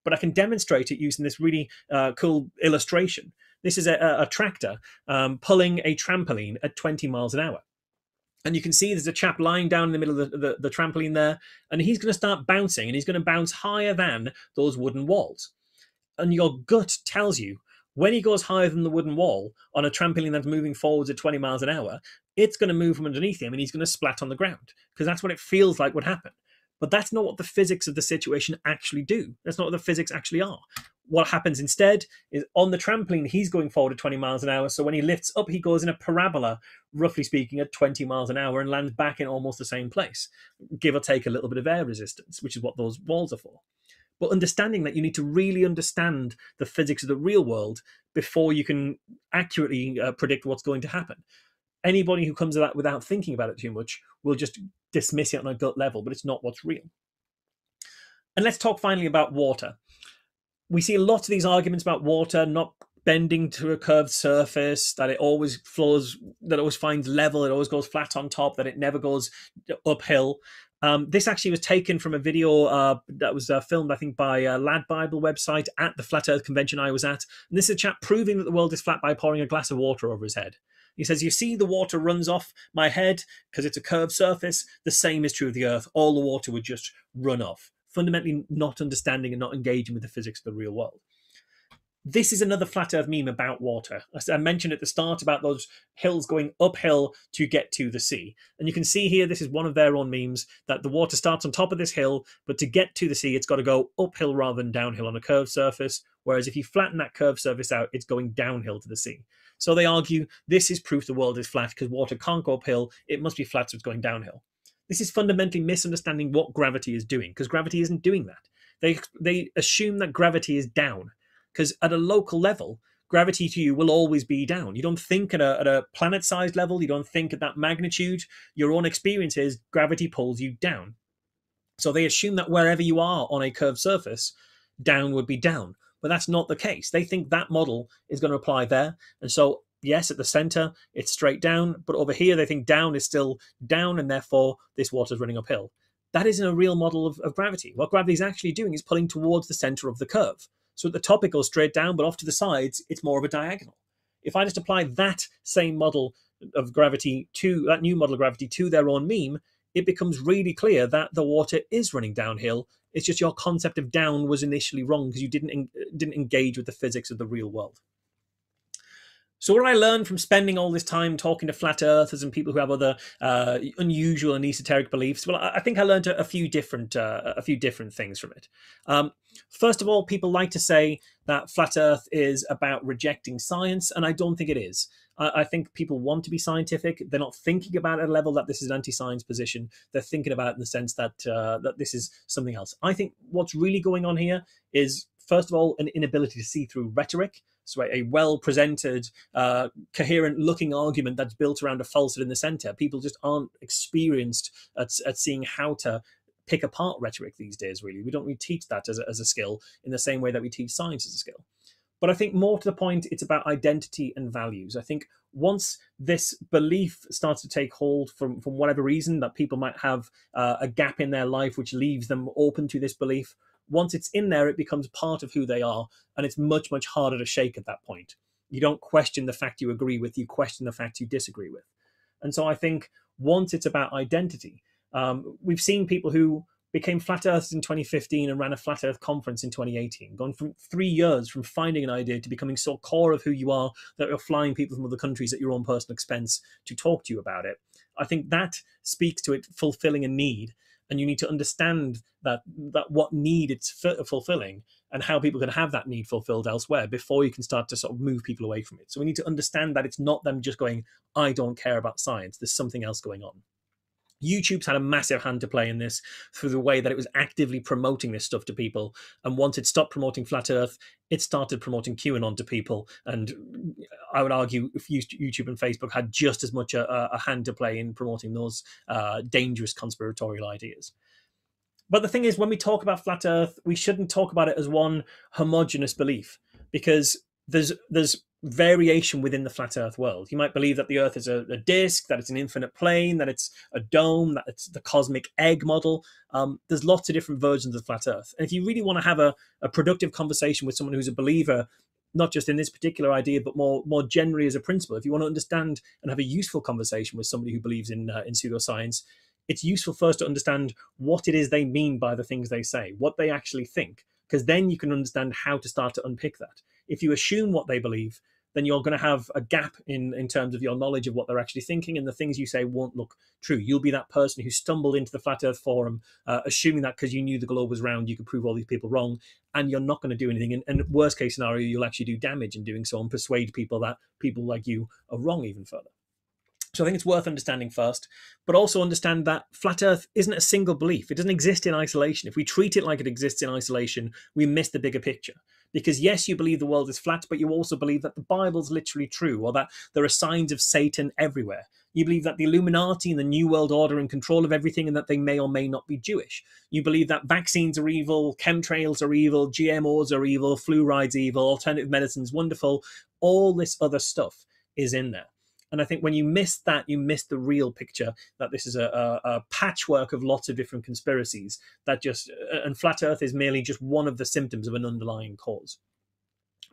but I can demonstrate it using this really uh, cool illustration this is a, a tractor um, pulling a trampoline at 20 miles an hour. And you can see there's a chap lying down in the middle of the, the, the trampoline there, and he's going to start bouncing, and he's going to bounce higher than those wooden walls. And your gut tells you when he goes higher than the wooden wall on a trampoline that's moving forwards at 20 miles an hour, it's going to move from underneath him and he's going to splat on the ground because that's what it feels like would happen. But that's not what the physics of the situation actually do. That's not what the physics actually are. What happens instead is on the trampoline, he's going forward at 20 miles an hour. So when he lifts up, he goes in a parabola, roughly speaking, at 20 miles an hour and lands back in almost the same place, give or take a little bit of air resistance, which is what those walls are for. But understanding that you need to really understand the physics of the real world before you can accurately uh, predict what's going to happen anybody who comes to that without thinking about it too much will just dismiss it on a gut level, but it's not what's real. And let's talk finally about water. We see a lot of these arguments about water not bending to a curved surface, that it always flows, that it always finds level, it always goes flat on top, that it never goes uphill. Um, this actually was taken from a video uh, that was uh, filmed, I think, by a Lad Bible website at the Flat Earth convention I was at. And this is a chap proving that the world is flat by pouring a glass of water over his head. He says, You see, the water runs off my head because it's a curved surface. The same is true of the Earth. All the water would just run off. Fundamentally, not understanding and not engaging with the physics of the real world. This is another flat Earth meme about water. As I mentioned at the start about those hills going uphill to get to the sea. And you can see here, this is one of their own memes, that the water starts on top of this hill, but to get to the sea, it's got to go uphill rather than downhill on a curved surface. Whereas if you flatten that curved surface out, it's going downhill to the sea. So they argue this is proof the world is flat because water can't go uphill, it must be flat, so it's going downhill. This is fundamentally misunderstanding what gravity is doing because gravity isn't doing that. They, they assume that gravity is down because at a local level, gravity to you will always be down. You don't think at a, at a planet sized level, you don't think at that magnitude. Your own experience is gravity pulls you down. So they assume that wherever you are on a curved surface, down would be down. But that's not the case. They think that model is going to apply there. And so, yes, at the center, it's straight down. But over here, they think down is still down, and therefore this water is running uphill. That isn't a real model of, of gravity. What gravity is actually doing is pulling towards the center of the curve. So at the top, it goes straight down, but off to the sides, it's more of a diagonal. If I just apply that same model of gravity to that new model of gravity to their own meme, it becomes really clear that the water is running downhill. It's just your concept of down was initially wrong because you didn't didn't engage with the physics of the real world. So, what I learned from spending all this time talking to flat earthers and people who have other uh, unusual and esoteric beliefs, well, I think I learned a, few different uh, a few different things from it. Um, first of all, people like to say that flat Earth is about rejecting science, and I don't think it is. I, I think people want to be scientific. They're not thinking about at a level that this is an anti-science position. They're thinking about it in the sense that uh, that this is something else. I think what's really going on here is first of all an inability to see through rhetoric so a, well presented, uh, coherent looking argument that's built around a falsehood in the center. People just aren't experienced at, at seeing how to pick apart rhetoric these days, really. We don't really teach that as a, as a skill in the same way that we teach science as a skill. But I think more to the point, it's about identity and values. I think once this belief starts to take hold from, from whatever reason that people might have uh, a gap in their life which leaves them open to this belief, once it's in there, it becomes part of who they are, and it's much, much harder to shake at that point. You don't question the fact you agree with, you question the fact you disagree with. And so I think once it's about identity, um, we've seen people who became flat earthers in 2015 and ran a flat earth conference in 2018 gone from three years from finding an idea to becoming so core of who you are that you're flying people from other countries at your own personal expense to talk to you about it i think that speaks to it fulfilling a need and you need to understand that that what need it's fulfilling and how people can have that need fulfilled elsewhere before you can start to sort of move people away from it. So we need to understand that it's not them just going i don't care about science. There's something else going on YouTube's had a massive hand to play in this through the way that it was actively promoting this stuff to people. And once it stopped promoting Flat Earth, it started promoting QAnon to people. And I would argue if YouTube and Facebook had just as much a, a hand to play in promoting those uh, dangerous conspiratorial ideas. But the thing is, when we talk about Flat Earth, we shouldn't talk about it as one homogenous belief because there's there's variation within the flat earth world. You might believe that the earth is a, a disk that it's an infinite plane that it's a dome that it's the cosmic egg model. Um, there's lots of different versions of flat earth. And if you really want to have a, a productive conversation with someone who's a believer not just in this particular idea but more more generally as a principle if you want to understand and have a useful conversation with somebody who believes in uh, in pseudoscience it's useful first to understand what it is they mean by the things they say what they actually think because then you can understand how to start to unpick that if you assume what they believe, then you're going to have a gap in in terms of your knowledge of what they're actually thinking, and the things you say won't look true. You'll be that person who stumbled into the flat Earth forum, uh, assuming that because you knew the globe was round, you could prove all these people wrong, and you're not going to do anything. And, and worst case scenario, you'll actually do damage in doing so and persuade people that people like you are wrong even further. So I think it's worth understanding first, but also understand that flat Earth isn't a single belief. It doesn't exist in isolation. If we treat it like it exists in isolation, we miss the bigger picture. Because yes, you believe the world is flat, but you also believe that the Bible's literally true, or that there are signs of Satan everywhere. You believe that the Illuminati and the New World Order are in control of everything and that they may or may not be Jewish. You believe that vaccines are evil, chemtrails are evil, GMOs are evil, fluoride's evil, alternative medicine's wonderful. All this other stuff is in there. And I think when you miss that, you miss the real picture that this is a, a, a, patchwork of lots of different conspiracies that just, uh, and flat earth is merely just one of the symptoms of an underlying cause.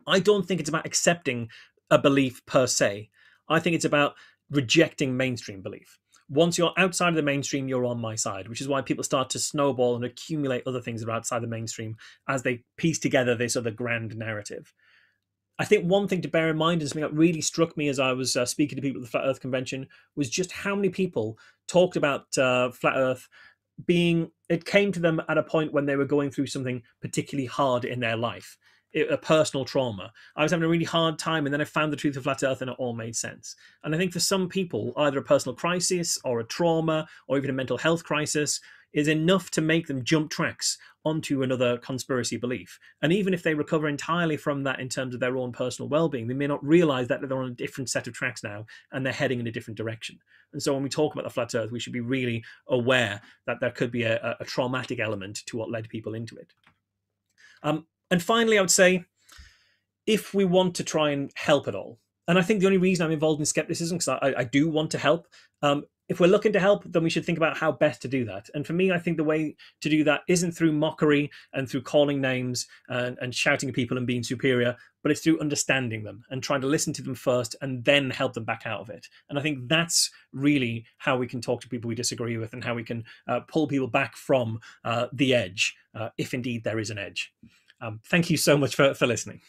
I don't think it's about accepting a belief per se. I think it's about rejecting mainstream belief. Once you're outside of the mainstream, you're on my side, which is why people start to snowball and accumulate other things that are outside the mainstream as they piece together this other grand narrative. I think one thing to bear in mind and something that really struck me as I was uh, speaking to people at the Flat Earth Convention was just how many people talked about uh, Flat Earth being, it came to them at a point when they were going through something particularly hard in their life, a personal trauma. I was having a really hard time, and then I found the truth of Flat Earth, and it all made sense. And I think for some people, either a personal crisis or a trauma or even a mental health crisis is enough to make them jump tracks onto another conspiracy belief. And even if they recover entirely from that in terms of their own personal well-being, they may not realize that they're on a different set of tracks now and they're heading in a different direction. And so when we talk about the flat earth, we should be really aware that there could be a, a traumatic element to what led people into it. Um, and finally, I would say, if we want to try and help at all, and I think the only reason I'm involved in skepticism, because I, I, do want to help, um, if we're looking to help, then we should think about how best to do that. And for me, I think the way to do that isn't through mockery and through calling names and, and shouting at people and being superior, but it's through understanding them and trying to listen to them first and then help them back out of it. And I think that's really how we can talk to people we disagree with and how we can uh, pull people back from uh, the edge, uh, if indeed there is an edge. Um, thank you so much for, for listening.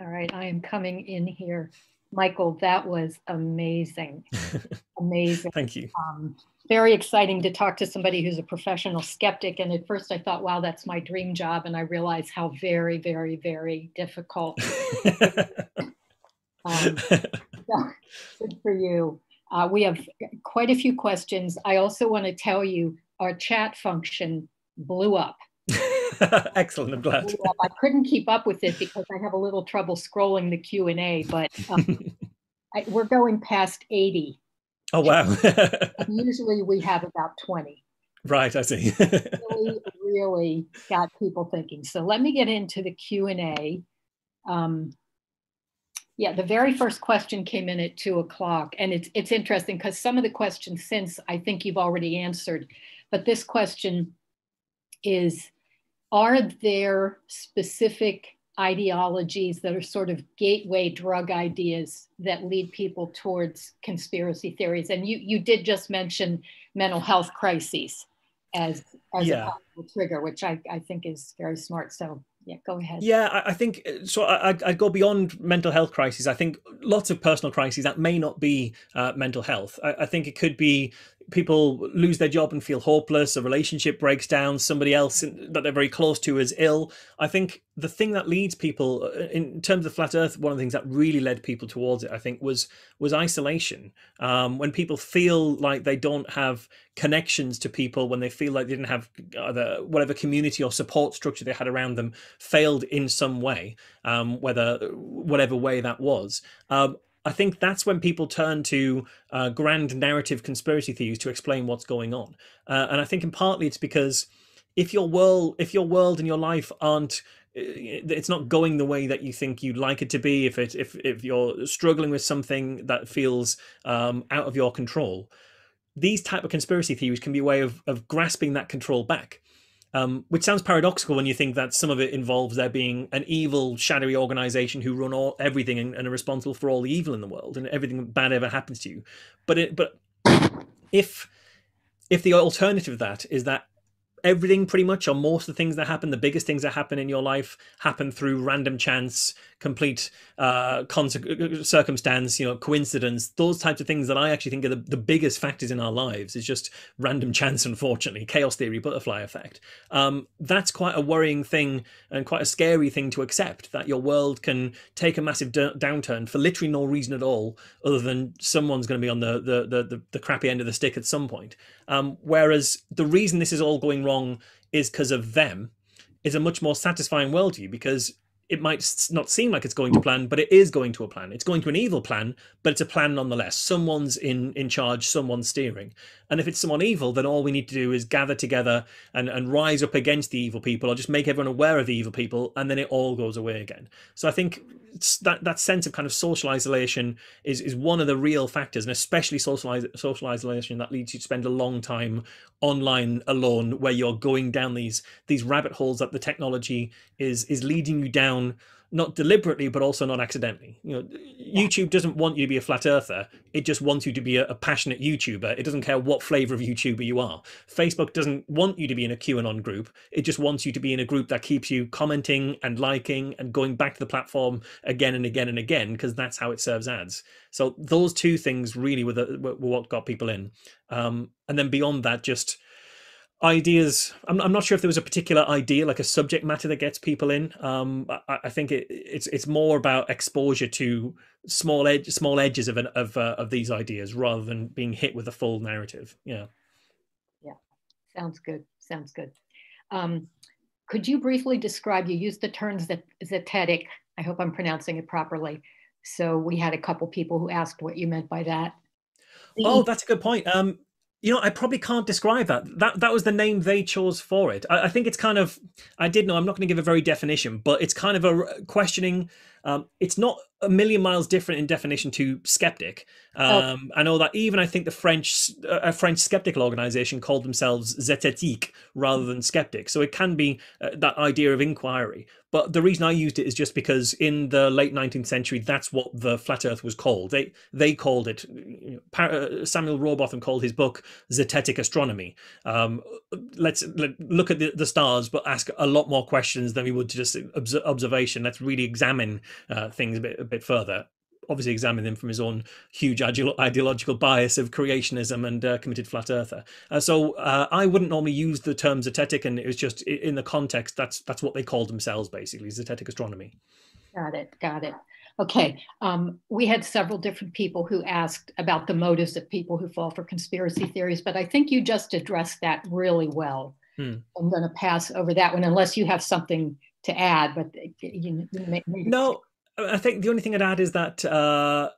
All right, I am coming in here Michael, that was amazing. amazing. Thank you. Um, very exciting to talk to somebody who's a professional skeptic. And at first I thought, wow, that's my dream job. And I realized how very, very, very difficult. um, so, good for you. Uh, we have quite a few questions. I also want to tell you our chat function blew up. Excellent. I'm glad. I couldn't keep up with it because I have a little trouble scrolling the Q and A, but um, I, we're going past 80. Oh wow! usually we have about 20. Right, I see. really, really got people thinking. So let me get into the Q and A. Um, yeah, the very first question came in at two o'clock, and it's it's interesting because some of the questions since I think you've already answered, but this question is are there specific ideologies that are sort of gateway drug ideas that lead people towards conspiracy theories? And you, you did just mention mental health crises as, as yeah. a possible trigger, which I, I think is very smart. So yeah, go ahead. Yeah, I think so. I, I go beyond mental health crises. I think lots of personal crises that may not be uh, mental health. I, I, think it could be people lose their job and feel hopeless, a relationship breaks down, somebody else that they're very close to is ill. I think the thing that leads people uh, in terms of flat earth one of the things that really led people towards it i think was was isolation um, when people feel like they don't have connections to people when they feel like they didn't have either whatever community or support structure they had around them failed in some way um, whether whatever way that was um, I think that's when people turn to uh, grand narrative conspiracy theories to explain what's going on, uh, and I think in partly it's because if your world, if your world and your life aren't it's not going the way that you think you'd like it to be if it if if you're struggling with something that feels um, out of your control these type of conspiracy theories can be a way of, of grasping that control back um, which sounds paradoxical when you think that some of it involves there being an evil, shadowy organization who run all everything and, and, are responsible for all the evil in the world and everything bad ever happens to you. But it, but if if the alternative of that is that everything pretty much or most of the things that happen the biggest things that happen in your life happen through random chance complete uh, circumstance, you know, coincidence, those types of things that I actually think are the, the biggest factors in our lives is just random chance, unfortunately, chaos theory, butterfly effect. Um, that's quite a worrying thing and quite a scary thing to accept that your world can take a massive d- downturn for literally no reason at all, other than someone's going to be on the, the, the, the, the crappy end of the stick at some point. Um, whereas the reason this is all going wrong is because of them is a much more satisfying worldview because it might not seem like it's going to plan, but it is going to a plan. It's going to an evil plan, but it's a plan nonetheless. Someone's in in charge, someone's steering. And if it's someone evil, then all we need to do is gather together and, and rise up against the evil people, or just make everyone aware of the evil people, and then it all goes away again. So I think that that sense of kind of social isolation is is one of the real factors, and especially social social isolation that leads you to spend a long time online alone, where you're going down these these rabbit holes that the technology is is leading you down not deliberately but also not accidentally. You know youtube doesn't want you to be a flat earther. It just wants you to be a, a, passionate youtuber. It doesn't care what flavor of youtuber you are. Facebook doesn't want you to be in a qanon group. It just wants you to be in a group that keeps you commenting and liking and going back to the platform again and again and again because that's how it serves ads. So those two things really were, the, were what got people in. Um, and then beyond that just ideas I'm, I'm not sure if there was a particular idea like a subject matter that gets people in um i, I think it, it's it's more about exposure to small edge small edges of an of uh, of these ideas rather than being hit with a full narrative yeah yeah sounds good sounds good. Um, could you briefly describe, you used the term zetetic, I hope I'm pronouncing it properly. So we had a couple people who asked what you meant by that. Oh, that's a good point. Um, you know, I probably can't describe that. That that was the name they chose for it. I, I think it's kind of. I did know. I'm not going to give a very definition, but it's kind of a questioning. Um, it's not a million miles different in definition to skeptic. Oh. Um, oh. I know that even I think the French a French skeptical organization called themselves zététique rather than skeptic. So it can be uh, that idea of inquiry. But the reason I used it is just because in the late 19th century, that's what the flat Earth was called. They they called it. You know, uh, Samuel Rowbotham called his book Zetetic Astronomy. Um, let's let, look at the, the, stars, but ask a lot more questions than we would to just observation. Let's really examine uh, things a bit, a bit further obviously examine them from his own huge ideological bias of creationism and uh, committed flat earther. Uh, so uh, I wouldn't normally use the term zetetic, and it was just in the context that's that's what they called themselves basically, zetetic astronomy. Got it. Got it. Okay. Um, we had several different people who asked about the motives of people who fall for conspiracy theories, but I think you just addressed that really well. Hmm. I'm going to pass over that one unless you have something to add. But you, you no, I think the only thing I'd add is that uh,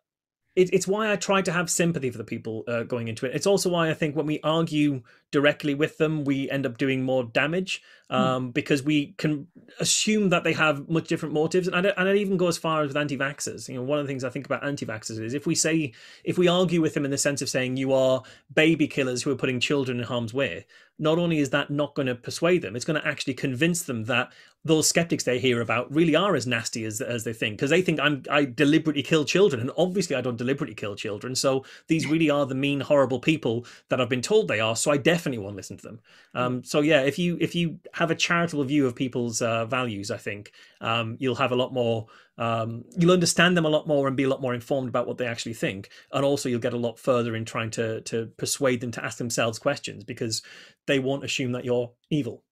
it, it's why I try to have sympathy for the people uh, going into it. It's also why I think when we argue directly with them, we end up doing more damage hmm. um, mm. because we can assume that they have much different motives. And I, and I even go as far as with anti-vaxxers. You know, one of the things I think about anti-vaxxers is if we say, if we argue with them in the sense of saying you are baby killers who are putting children in harm's way, not only is that not going to persuade them, it's going to actually convince them that those skeptics they hear about really are as nasty as, as they think because they think I'm I deliberately kill children and obviously I don't deliberately kill children so these really are the mean horrible people that I've been told they are so I definitely won't listen to them um, so yeah if you if you have a charitable view of people's uh, values I think um, you'll have a lot more um, you'll understand them a lot more and be a lot more informed about what they actually think and also you'll get a lot further in trying to to persuade them to ask themselves questions because they won't assume that you're evil.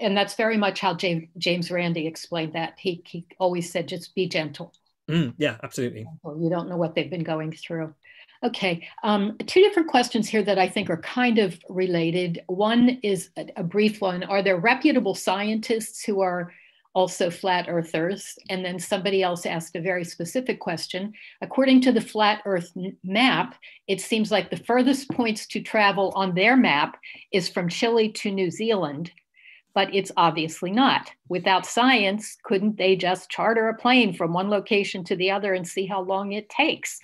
And that's very much how James, James Randi explained that. He, he always said, just be gentle. Mm, yeah, absolutely. You don't know what they've been going through. Okay, um, two different questions here that I think are kind of related. One is a, a brief one. Are there reputable scientists who are also flat earthers. And then somebody else asked a very specific question. According to the flat earth map, it seems like the furthest points to travel on their map is from Chile to New Zealand but it's obviously not. Without science, couldn't they just charter a plane from one location to the other and see how long it takes?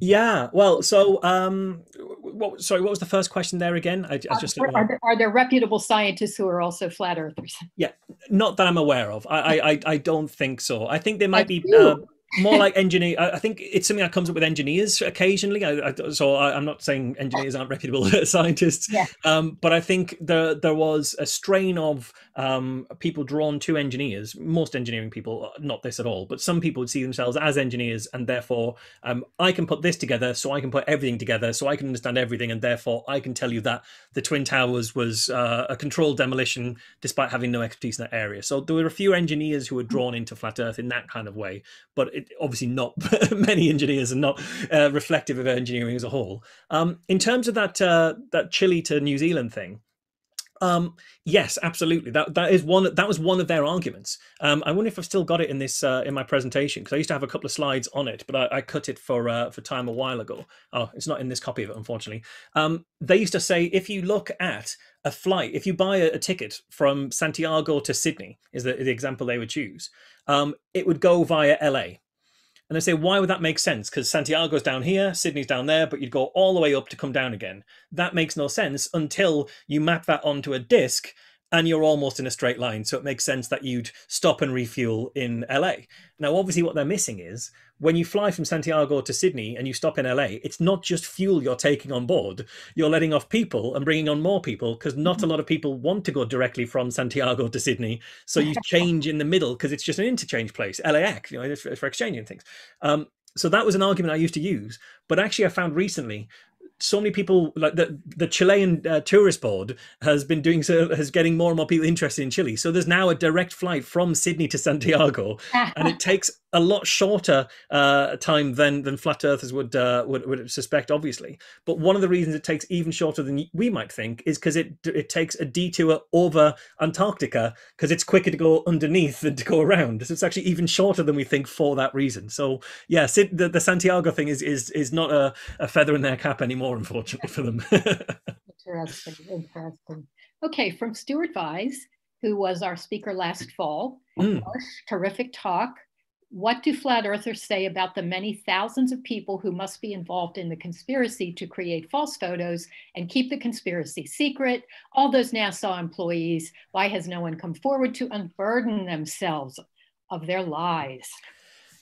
Yeah, well, so um, what, sorry, what was the first question there again? I, I just are, are, there, are, there, reputable scientists who are also flat earthers? Yeah, not that I'm aware of. I I, I don't think so. I think there might I be. Uh, more like engineer. I think it's something that comes up with engineers occasionally. I, I, so I, am not saying engineers aren't reputable scientists, yeah. um, but I think there there was a strain of um, people drawn to engineers. Most engineering people, not this at all, but some people would see themselves as engineers, and therefore um, I can put this together, so I can put everything together, so I can understand everything, and therefore I can tell you that the twin towers was uh, a controlled demolition, despite having no expertise in that area. So there were a few engineers who were drawn into flat Earth in that kind of way, but it, obviously not many engineers and not uh, reflective of engineering as a whole. Um, in terms of that uh, that Chile to New Zealand thing, um, yes, absolutely. That that is one. That was one of their arguments. Um, I wonder if I've still got it in this uh, in my presentation because I used to have a couple of slides on it, but I, I cut it for uh, for time a while ago. Oh, it's not in this copy of it, unfortunately. Um, they used to say if you look at a flight, if you buy a, a ticket from Santiago to Sydney, is the, the example they would choose. Um, it would go via LA and I say, why would that make sense? Because Santiago's down here, Sydney's down there, but you'd go all the way up to come down again. That makes no sense until you map that onto a disk and you're almost in a straight line. So it makes sense that you'd stop and refuel in LA. Now, obviously, what they're missing is when you fly from Santiago to Sydney and you stop in LA, it's not just fuel you're taking on board. You're letting off people and bringing on more people because not a lot of people want to go directly from Santiago to Sydney. So you change in the middle because it's just an interchange place, LAX, you know, for, for exchanging things. Um, so that was an argument I used to use. But actually, I found recently so many people like the the Chilean uh, tourist board has been doing so has getting more and more people interested in Chile. So there's now a direct flight from Sydney to Santiago, and it takes a lot shorter uh, time than than flat earthers would, uh, would would suspect, obviously. But one of the reasons it takes even shorter than we might think is because it it takes a detour over Antarctica because it's quicker to go underneath than to go around. So it's actually even shorter than we think for that reason. So yeah, the, the Santiago thing is is is not a, a feather in their cap anymore, unfortunately for them. interesting, interesting. Okay, from Stuart Vyse, who was our speaker last fall. Mm. Terrific talk what do flat earthers say about the many thousands of people who must be involved in the conspiracy to create false photos and keep the conspiracy secret? All those NASA employees, why has no one come forward to unburden themselves of their lies?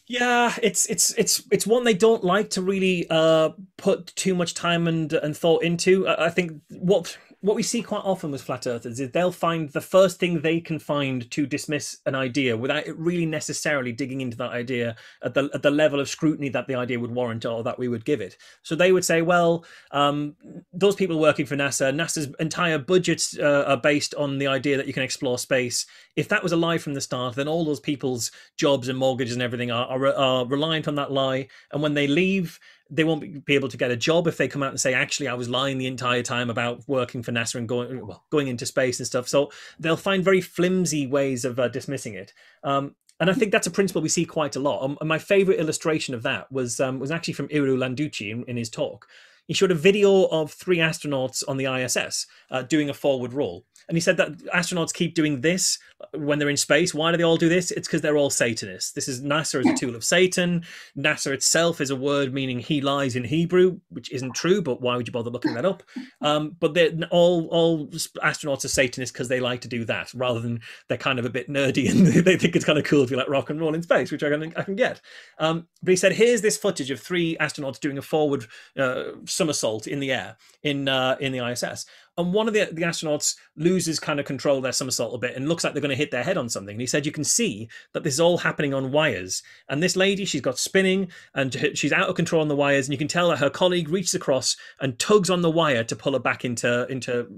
Yeah, it's it's it's it's one they don't like to really uh, put too much time and and thought into. I think what what we see quite often with flat earthers is they'll find the first thing they can find to dismiss an idea without it really necessarily digging into that idea at the at the level of scrutiny that the idea would warrant or that we would give it. So they would say, well, um, those people working for NASA, NASA's entire budgets uh, are based on the idea that you can explore space. If that was a lie from the start, then all those people's jobs and mortgages and everything are, are, are reliant on that lie. And when they leave, they won't be able to get a job if they come out and say, actually, I was lying the entire time about working for NASA and going well, going into space and stuff. So they'll find very flimsy ways of uh, dismissing it. Um, and I think that's a principle we see quite a lot. Um, my favorite illustration of that was um, was actually from Iru Landucci in, in his talk. He showed a video of three astronauts on the ISS uh, doing a forward roll. And he said that astronauts keep doing this when they're in space. Why do they all do this? It's because they're all Satanists. This is NASA is a tool of Satan. NASA itself is a word meaning he lies in Hebrew, which isn't true, but why would you bother looking that up? Um, but they're all all astronauts are Satanists because they like to do that rather than they're kind of a bit nerdy and they think it's kind of cool if you like rock and roll in space, which I can, I can get. Um, but he said, here's this footage of three astronauts doing a forward uh, somersault in the air in uh, in the ISS and one of the, the astronauts loses kind of control of their somersault a bit and looks like they're going to hit their head on something. And he said you can see that this is all happening on wires. And this lady, she's got spinning and she's out of control on the wires, and you can tell that her colleague reaches across and tugs on the wire to pull her back into into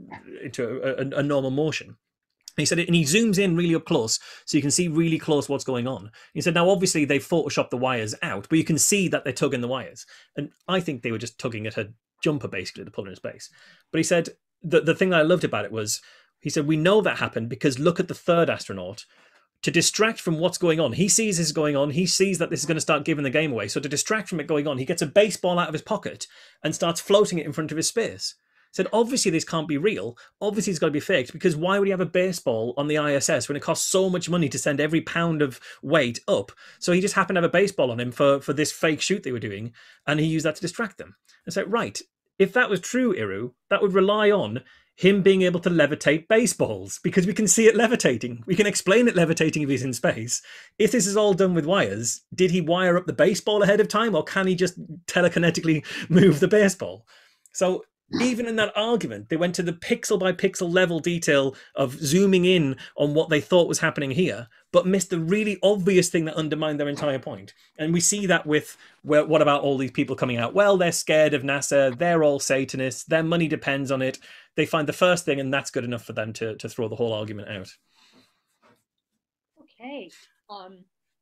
into a, a normal motion. he said, and he zooms in really up close, so you can see really close what's going on. He said, now obviously they've photoshopped the wires out, but you can see that they're tugging the wires. And I think they were just tugging at her jumper basically to pull her in space. But he said the, the thing that I loved about it was he said, We know that happened because look at the third astronaut. To distract from what's going on, he sees this going on. He sees that this is going to start giving the game away. So to distract from it going on, he gets a baseball out of his pocket and starts floating it in front of his space. Said obviously this can't be real. Obviously it's got to be faked because why would he have a baseball on the ISS when it costs so much money to send every pound of weight up? So he just happened to have a baseball on him for for this fake shoot they were doing, and he used that to distract them. And so right, if that was true, Iru, that would rely on him being able to levitate baseballs because we can see it levitating. We can explain it levitating if he's in space. If this is all done with wires, did he wire up the baseball ahead of time or can he just telekinetically move the baseball? So even in that argument, they went to the pixel by pixel level detail of zooming in on what they thought was happening here, but missed the really obvious thing that undermined their entire point. And we see that with where, what about all these people coming out? Well, they're scared of NASA, they're all Satanists, their money depends on it. They find the first thing, and that's good enough for them to, to throw the whole argument out. Okay. Um,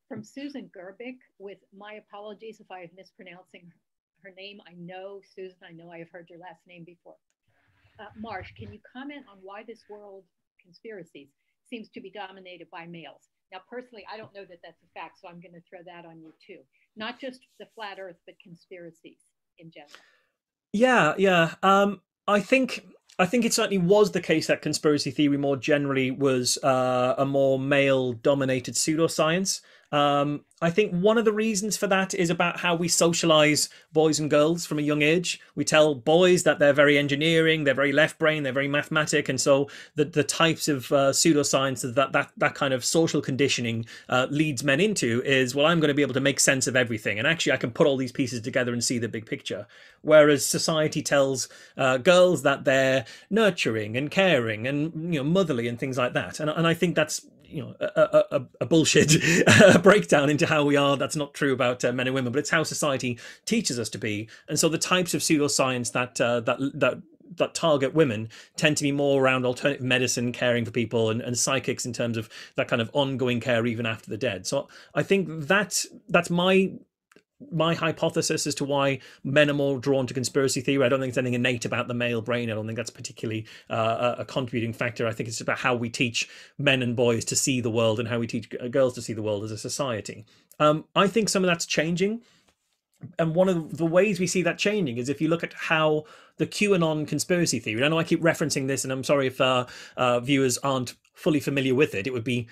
from Susan Gerbic, with my apologies if I am mispronouncing her name. I know, Susan, I know I have heard your last name before. Uh, Marsh, can you comment on why this world conspiracies seems to be dominated by males? Now, personally, I don't know that that's a fact, so I'm going to throw that on you too. Not just the flat Earth, but conspiracies in general. Yeah, yeah. Um, I think I think it certainly was the case that conspiracy theory more generally was uh, a more male-dominated pseudoscience. Um, I think one of the reasons for that is about how we socialize boys and girls from a young age. We tell boys that they're very engineering, they're very left brain, they're very mathematic, and so the the types of uh, pseudosciences that that that kind of social conditioning uh, leads men into is well, I'm going to be able to make sense of everything, and actually I can put all these pieces together and see the big picture. Whereas society tells uh, girls that they're nurturing and caring and you know motherly and things like that, and and I think that's you know a, a, a bullshit breakdown into how we are. That's not true about uh, men and women but it's how society teaches us to be. And so the types of pseudoscience that uh, that that that target women tend to be more around alternative medicine caring for people and, and psychics in terms of that kind of ongoing care even after the dead. So i think that's that's my my hypothesis as to why men are more drawn to conspiracy theory. I don't think it's anything innate about the male brain. I don't think that's particularly uh, a contributing factor. I think it's about how we teach men and boys to see the world and how we teach girls to see the world as a society. Um, I think some of that's changing. And one of the ways we see that changing is if you look at how the QAnon conspiracy theory, I know I keep referencing this, and I'm sorry if uh, uh, viewers aren't fully familiar with it. It would be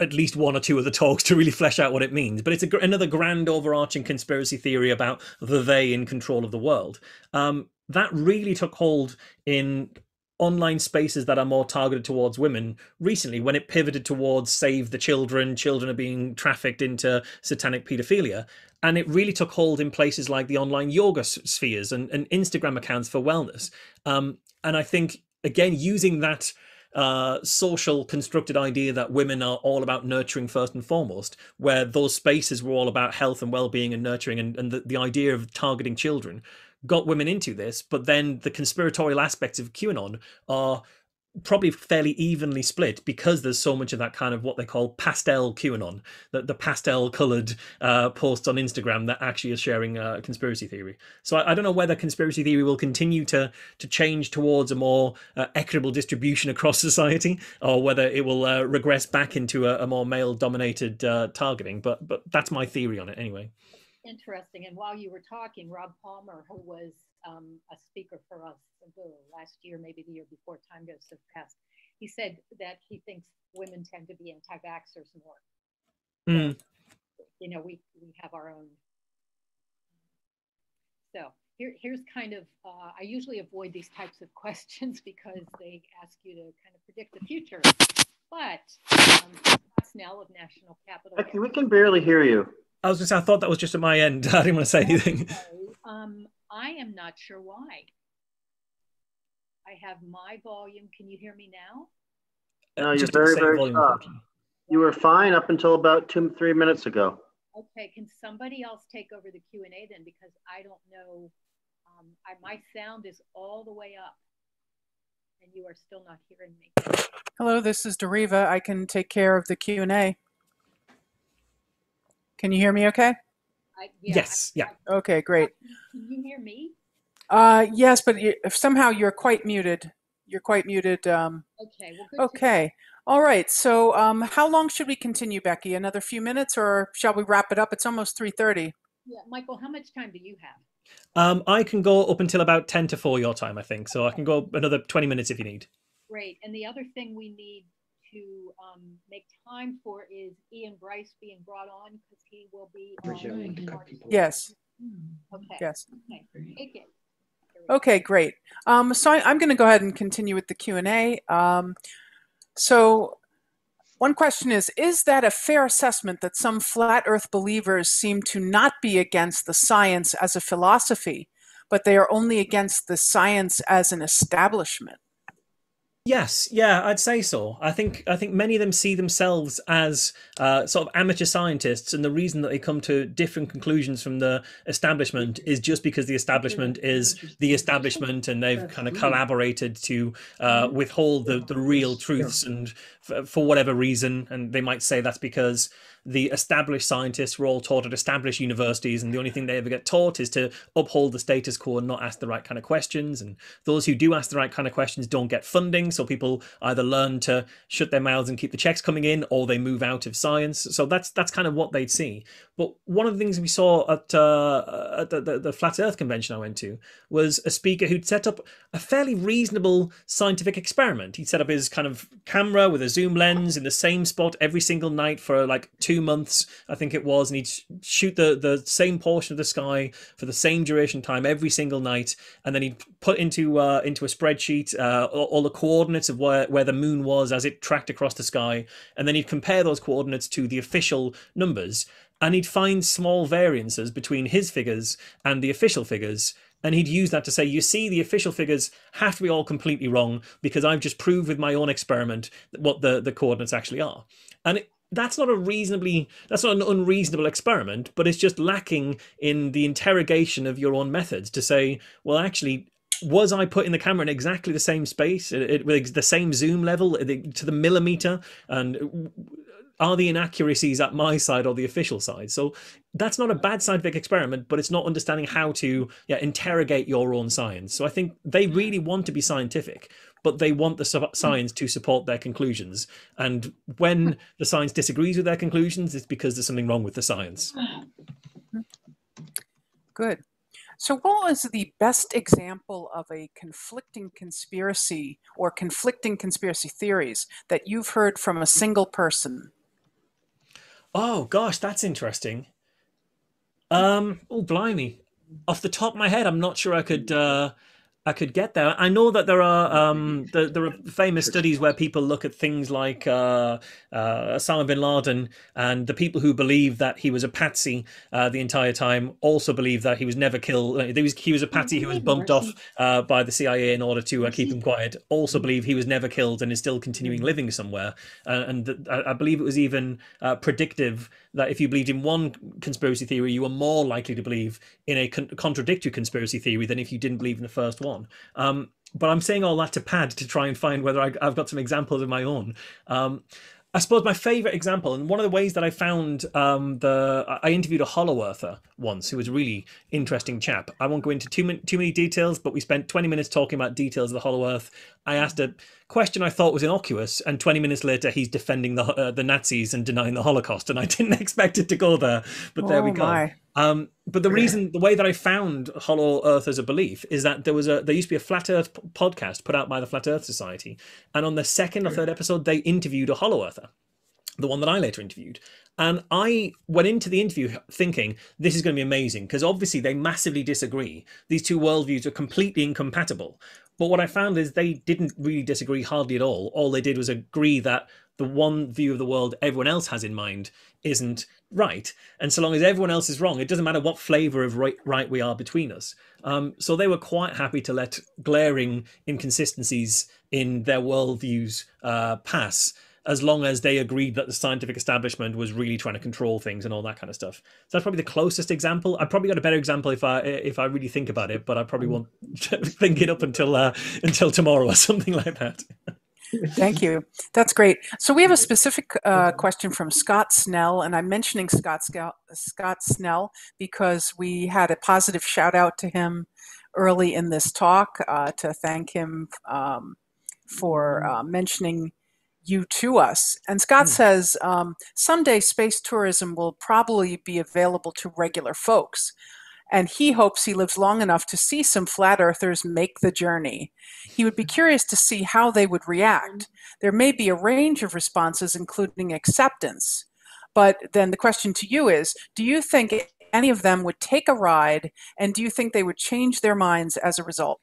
at least one or two of the talks to really flesh out what it means. But it's a, another grand overarching conspiracy theory about the they in control of the world. Um, that really took hold in online spaces that are more targeted towards women recently when it pivoted towards save the children children are being trafficked into satanic pedophilia and it really took hold in places like the online yoga spheres and, and instagram accounts for wellness um, and i think again using that uh, social constructed idea that women are all about nurturing first and foremost, where those spaces were all about health and well-being and nurturing, and, and the, the idea of targeting children got women into this. But then the conspiratorial aspects of QAnon are probably fairly evenly split because there's so much of that kind of what they call pastel QAnon, the, the pastel colored uh, posts on Instagram that actually is sharing uh, conspiracy theory. So I, I, don't know whether conspiracy theory will continue to to change towards a more uh, equitable distribution across society, or whether it will uh, regress back into a, a more male dominated uh, targeting. But but that's my theory on it anyway. Interesting. And while you were talking, Rob Palmer, who was um, a speaker for us last year, maybe the year before, time goes so fast. He said that he thinks women tend to be anti-vaxxers more. Mm. So, you know, we we have our own. So here, here's kind of uh, I usually avoid these types of questions because they ask you to kind of predict the future. But um, Snell of National Capital. Actually, we can barely hear you. I was just I thought that was just at my end. I didn't want to say anything. Um, I am not sure why. I have my volume. Can you hear me now? No, you're very, very soft. You were fine up until about two, three minutes ago. Okay, can somebody else take over the Q and A then? Because I don't know. Um, I, my sound is all the way up, and you are still not hearing me. Hello, this is Deriva. I can take care of the Q and A. Can you hear me? Okay. I, yeah, yes. I, yeah. Okay. Great. Can you hear me? Uh, yes, but you, somehow you're quite muted. You're quite muted. Um, okay. Well, okay. All right. So, um, how long should we continue, Becky? Another few minutes, or shall we wrap it up? It's almost three thirty. Yeah, Michael. How much time do you have? Um, I can go up until about ten to four your time, I think. So I can go another twenty minutes if you need. Great. And the other thing we need to um, make time for is Ian Bryce being brought on because he will be. Yes. Okay. Yes. Okay. Take it. Okay, great. Um, so I, am going to go ahead and continue with the Q&A. Um, so one question is, is that a fair assessment that some flat earth believers seem to not be against the science as a philosophy, but they are only against the science as an establishment? Yes, yeah, I'd say so. I think I think many of them see themselves as uh, sort of amateur scientists, and the reason that they come to different conclusions from the establishment is just because the establishment is the establishment, and they've kind of collaborated to uh, withhold the, the real truths, and for whatever reason, and they might say that's because the established scientists were all taught at established universities, and the only thing they ever get taught is to uphold the status quo and not ask the right kind of questions. And those who do ask the right kind of questions don't get funding, so people either learn to shut their mouths and keep the checks coming in, or they move out of science. So that's that's kind of what they'd see. But one of the things we saw at, uh, at the, the, the Flat Earth convention I went to was a speaker who'd set up a fairly reasonable scientific experiment. He'd set up his kind of camera with a zoom lens in the same spot every single night for like two two months, I think it was, and he'd shoot the the same portion of the sky for the same duration time every single night, and then he'd put into uh, into a spreadsheet uh, all, all, the coordinates of where where the moon was as it tracked across the sky, and then he'd compare those coordinates to the official numbers, and he'd find small variances between his figures and the official figures And he'd use that to say, you see, the official figures have to be all completely wrong because I've just proved with my own experiment what the, the coordinates actually are. And it, that's not a reasonably that's not an unreasonable experiment but it's just lacking in the interrogation of your own methods to say well actually was I putting the camera in exactly the same space, it, with the same zoom level to the millimeter, and are the inaccuracies at my side or the official side? So that's not a bad scientific experiment, but it's not understanding how to yeah, interrogate your own science. So I think they really want to be scientific, but they want the science to support their conclusions. And when the science disagrees with their conclusions, it's because there's something wrong with the science. Good. So, what was the best example of a conflicting conspiracy or conflicting conspiracy theories that you've heard from a single person? Oh gosh, that's interesting. Um, oh blimey, off the top of my head, I'm not sure I could. Uh, I could get there. I know that there are um, there, there, are famous studies where people look at things like uh, uh, Osama bin Laden, and the people who believe that he was a patsy uh, the entire time also believe that he was never killed. Uh, he was, he was a patsy who was bumped off uh, by the CIA in order to uh, keep him quiet. Also believe he was never killed and is still continuing living somewhere. and I, I, believe it was even predictive that if you believed in one conspiracy theory, you were more likely to believe in a con- contradictory conspiracy theory than if you didn't believe in the first one. Um, but I'm saying all that to pad to try and find whether I, have got some examples of my own. Um, I suppose my favorite example, and one of the ways that I found um, the I interviewed a Hollow Earther once, who was a really interesting chap. I won't go into too many, too many details, but we spent 20 minutes talking about details of the Hollow Earth. I asked a question I thought was innocuous, and 20 minutes later he's defending the uh, the Nazis and denying the Holocaust, and I didn't expect it to go there, but there oh, we go. Um, but the reason, the way that I found Hollow Earth as a belief is that there was a there used to be a Flat Earth podcast put out by the Flat Earth Society, and on the second or third episode they interviewed a Hollow Earther, the one that I later interviewed. And I went into the interview thinking this is going to be amazing because obviously they massively disagree. These two worldviews are completely incompatible. But what I found is they didn't really disagree hardly at all. All they did was agree that the one view of the world everyone else has in mind isn't right. And so long as everyone else is wrong, it doesn't matter what flavor of right, right we are between us. Um, so they were quite happy to let glaring inconsistencies in their worldviews uh, pass as long as they agreed that the scientific establishment was really trying to control things and all that kind of stuff. So that's probably the closest example. I probably got a better example if I if I really think about it, but I probably won't think it up until uh, until tomorrow or something like that. Thank you. That's great. So we have a specific uh, question from Scott Snell, and I'm mentioning Scott, Scott Snell because we had a positive shout out to him early in this talk uh, to thank him um, for uh, mentioning you to us. And Scott mm. says um, someday space tourism will probably be available to regular folks and he hopes he lives long enough to see some flat earthers make the journey. He would be curious to see how they would react. There may be a range of responses, including acceptance. But then the question to you is do you think any of them would take a ride, and do you think they would change their minds as a result?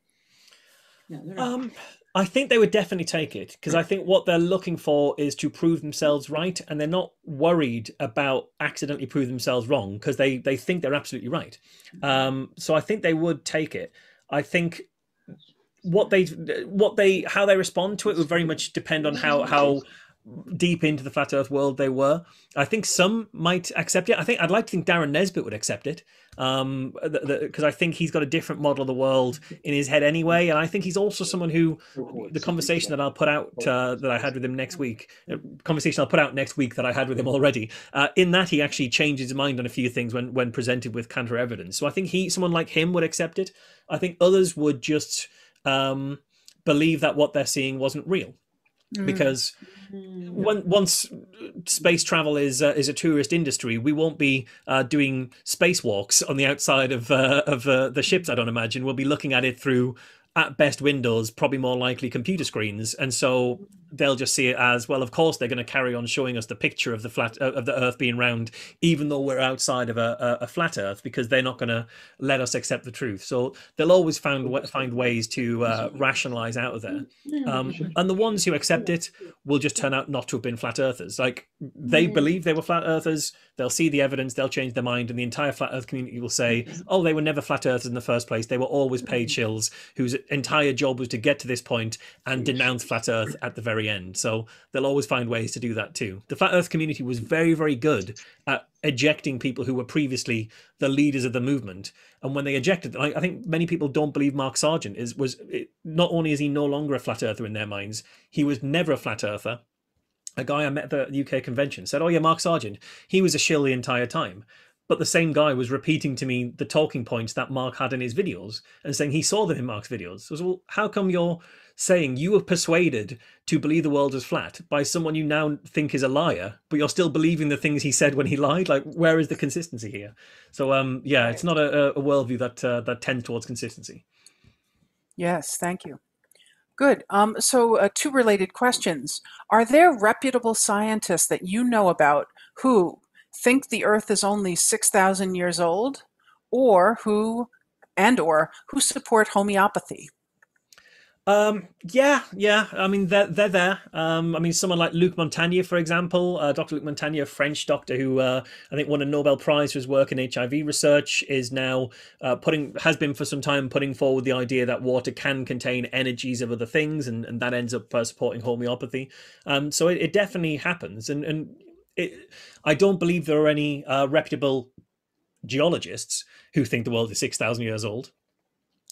Um, I think they would definitely take it because I think what they're looking for is to prove themselves right, and they're not worried about accidentally proving themselves wrong because they they think they're absolutely right. Um, so I think they would take it. I think what they what they how they respond to it would very much depend on how how deep into the flat earth world they were. I think some might accept it. I think I'd like to think Darren Nesbitt would accept it um because I think he's got a different model of the world in his head anyway and I think he's also someone who the conversation that I'll put out uh, that I had with him next week uh, conversation I'll put out next week that I had with him already uh, in that he actually changes his mind on a few things when when presented with counter evidence so I think he someone like him would accept it I think others would just um believe that what they're seeing wasn't real mm. because when, once space travel is uh, is a tourist industry, we won't be uh, doing spacewalks on the outside of uh, of uh, the ships. I don't imagine we'll be looking at it through at best windows, probably more likely computer screens, and so they'll just see it as well. Of course, they're going to carry on showing us the picture of the flat of the Earth being round, even though we're outside of a, a, a flat Earth, because they're not going to let us accept the truth. So they'll always find find ways to uh, rationalize out of there. Um, and the ones who accept it will just turn out not to have been flat earthers. Like they believe they were flat earthers, they'll see the evidence, they'll change their mind, and the entire flat Earth community will say, "Oh, they were never flat earthers in the first place. They were always paid shills whose entire job was to get to this point and denounce flat Earth at the very end." So they'll always find ways to do that too. The flat Earth community was very, very good at ejecting people who were previously the leaders of the movement. And when they ejected, I, I think many people don't believe Mark Sargent is was it, not only is he no longer a flat earther in their minds, he was never a flat earther. A guy I met at the UK convention said, "Oh yeah, Mark Sargent, he was a shill the entire time." But the same guy was repeating to me the talking points that Mark had in his videos and saying he saw them in Mark's videos. So, well, how come you're saying you were persuaded to believe the world is flat by someone you now think is a liar, but you're still believing the things he said when he lied. Like, where is the consistency here? So, um, yeah, it's not a, a worldview that uh, that tends towards consistency. Yes, thank you. Good. Um, so, uh, two related questions: Are there reputable scientists that you know about who think the Earth is only six thousand years old, or who and or who support homeopathy? Um, yeah, yeah. I mean, they're they're there. Um, I mean, someone like Luc Montagnier, for example, uh, Dr. Luc Montagnier, a French doctor who uh, I think won a Nobel Prize for his work in HIV research, is now uh, putting has been for some time putting forward the idea that water can contain energies of other things, and, and that ends up uh, supporting homeopathy. Um, so it, it definitely happens, and and it, I don't believe there are any uh, reputable geologists who think the world is six thousand years old.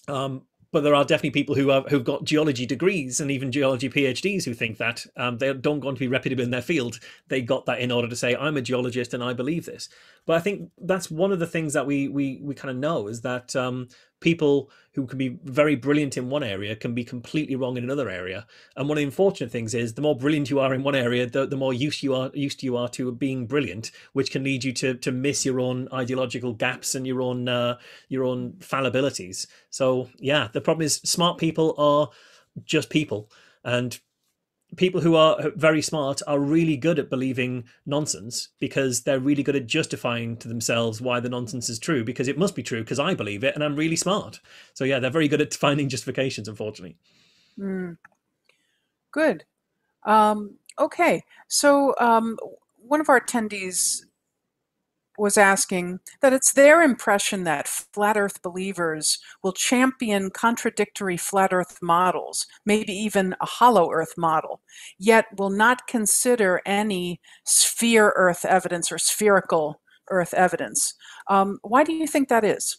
Um, but there are definitely people who have who've got geology degrees and even geology PhDs who think that um, they don't want to be reputable in their field. They got that in order to say, "I'm a geologist and I believe this." But I think that's one of the things that we we we kind of know is that um, people who can be very brilliant in one area can be completely wrong in another area. And one of the unfortunate things is the more brilliant you are in one area, the, the more used you are used you are to being brilliant, which can lead you to to miss your own ideological gaps and your own uh, your own fallibilities. So yeah, the problem is smart people are just people and people who are very smart are really good at believing nonsense because they're really good at justifying to themselves why the nonsense is true because it must be true because I believe it and I'm really smart. So yeah, they're very good at finding justifications, unfortunately. Mm. Good. Um, okay, so um, one of our attendees was asking that it's their impression that flat earth believers will champion contradictory flat earth models, maybe even a hollow earth model, yet will not consider any sphere earth evidence or spherical earth evidence. Um, why do you think that is?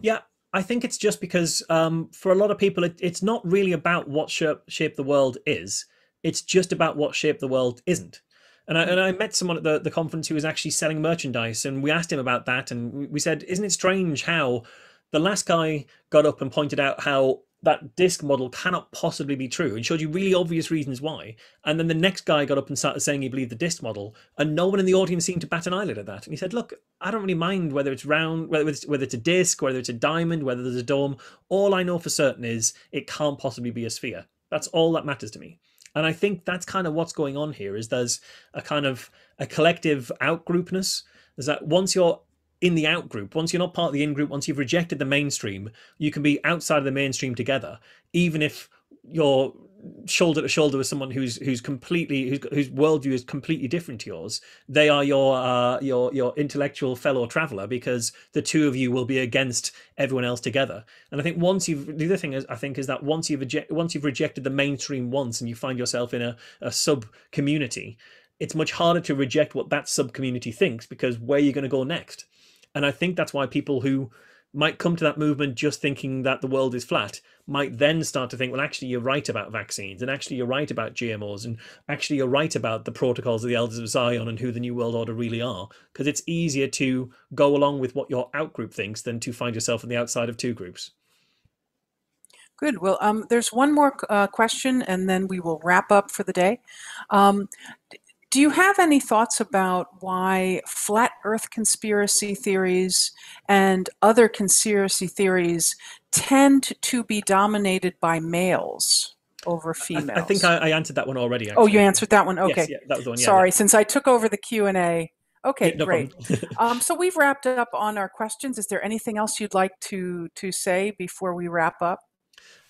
Yeah, I think it's just because um, for a lot of people, it, it's not really about what shape, shape the world is. It's just about what shape the world isn't. And I, and I met someone at the, the conference who was actually selling merchandise, and we asked him about that, and we said, "Isn't it strange how the last guy got up and pointed out how that disk model cannot possibly be true and showed you really obvious reasons why. And then the next guy got up and started saying he believed the disk model, and no one in the audience seemed to bat an eyelid at that. And he said, "Look, I don't really mind whether it's round, whether it's whether it's a disk, whether it's a diamond, whether there's a dome. All I know for certain is it can't possibly be a sphere. That's all that matters to me." And i think that's kind of what's going on here is there's a kind of a collective outgroupness. Is that once you're in the out group once you're not part of the in group once you've rejected the mainstream you can be outside of the mainstream together even if you're shoulder to shoulder with someone who's who's completely whose, whose worldview is completely different to yours they are your uh, your your intellectual fellow traveler because the two of you will be against everyone else together. And i think once you've the other thing is i think is that once you've once you've rejected the mainstream once and you find yourself in a, a sub community it's much harder to reject what that sub community thinks because where are you going to go next. And i think that's why people who might come to that movement just thinking that the world is flat might then start to think, well, actually, you're right about vaccines, and actually, you're right about GMOs, and actually, you're right about the protocols of the Elders of Zion and who the New World Order really are. Because it's easier to go along with what your outgroup thinks than to find yourself on the outside of two groups. Good. Well, um, there's one more uh, question, and then we will wrap up for the day. Um, do you have any thoughts about why flat earth conspiracy theories and other conspiracy theories tend to be dominated by males? over females. I, I think I, I, answered that one already. Actually. Oh, you answered that one. Okay. Yes, yeah, that was the one. Yeah, Sorry, yeah. since I took over the Q and A. Okay, no great. um, so we've wrapped up on our questions. Is there anything else you'd like to to say before we wrap up?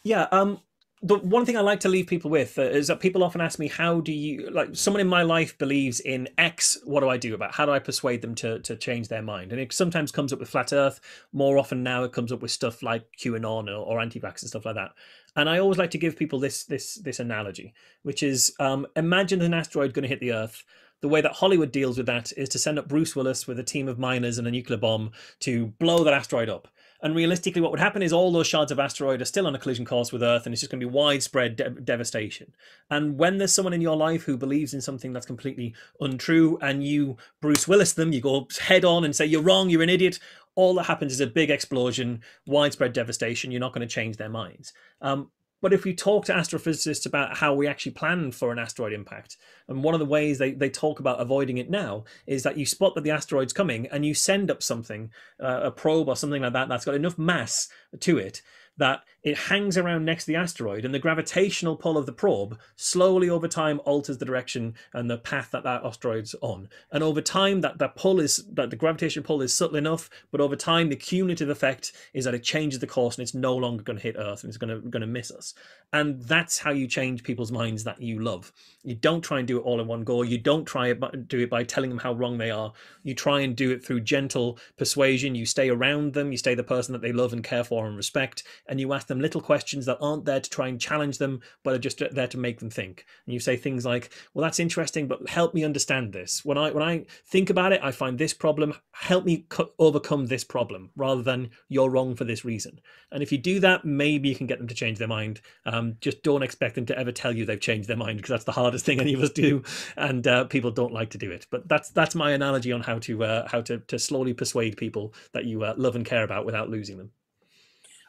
Yeah. Um. The one thing I like to leave people with uh, is that people often ask me, "How do you like?" Someone in my life believes in X. What do I do about? How do I persuade them to to change their mind? And it sometimes comes up with flat Earth. More often now, it comes up with stuff like QAnon or, or anti-vax and stuff like that. And I always like to give people this this this analogy, which is um, imagine an asteroid going to hit the Earth. The way that Hollywood deals with that is to send up Bruce Willis with a team of miners and a nuclear bomb to blow that asteroid up. And realistically, what would happen is all those shards of asteroid are still on a collision course with Earth, and it's just going to be widespread de- devastation. And when there's someone in your life who believes in something that's completely untrue, and you Bruce Willis them, you go head on and say you're wrong, you're an idiot. All that happens is a big explosion, widespread devastation. You're not going to change their minds. Um, but if we talk to astrophysicists about how we actually plan for an asteroid impact, and one of the ways they, they talk about avoiding it now is that you spot that the asteroid's coming and you send up something, uh, a probe or something like that, that's got enough mass to it that it hangs around next to the asteroid and the gravitational pull of the probe slowly over time alters the direction and the path that that asteroid's on. And over time that that pull is that the gravitational pull is subtle enough but over time the cumulative effect is that it changes the course and it's no longer going to hit earth and it's going to going to miss us. And that's how you change people's minds that you love. You don't try and do it all in one go. You don't try by, do it by telling them how wrong they are. You try and do it through gentle persuasion. You stay around them. You stay the person that they love and care for and respect and you ask them little questions that aren't there to try and challenge them, but are just there to make them think. And you say things like, "Well, that's interesting, but help me understand this. When I when I think about it, I find this problem. Help me co- overcome this problem, rather than you're wrong for this reason." And if you do that, maybe you can get them to change their mind. Um, just don't expect them to ever tell you they've changed their mind because that's the hardest thing any of us do, and uh, people don't like to do it. But that's that's my analogy on how to uh, how to to slowly persuade people that you uh, love and care about without losing them.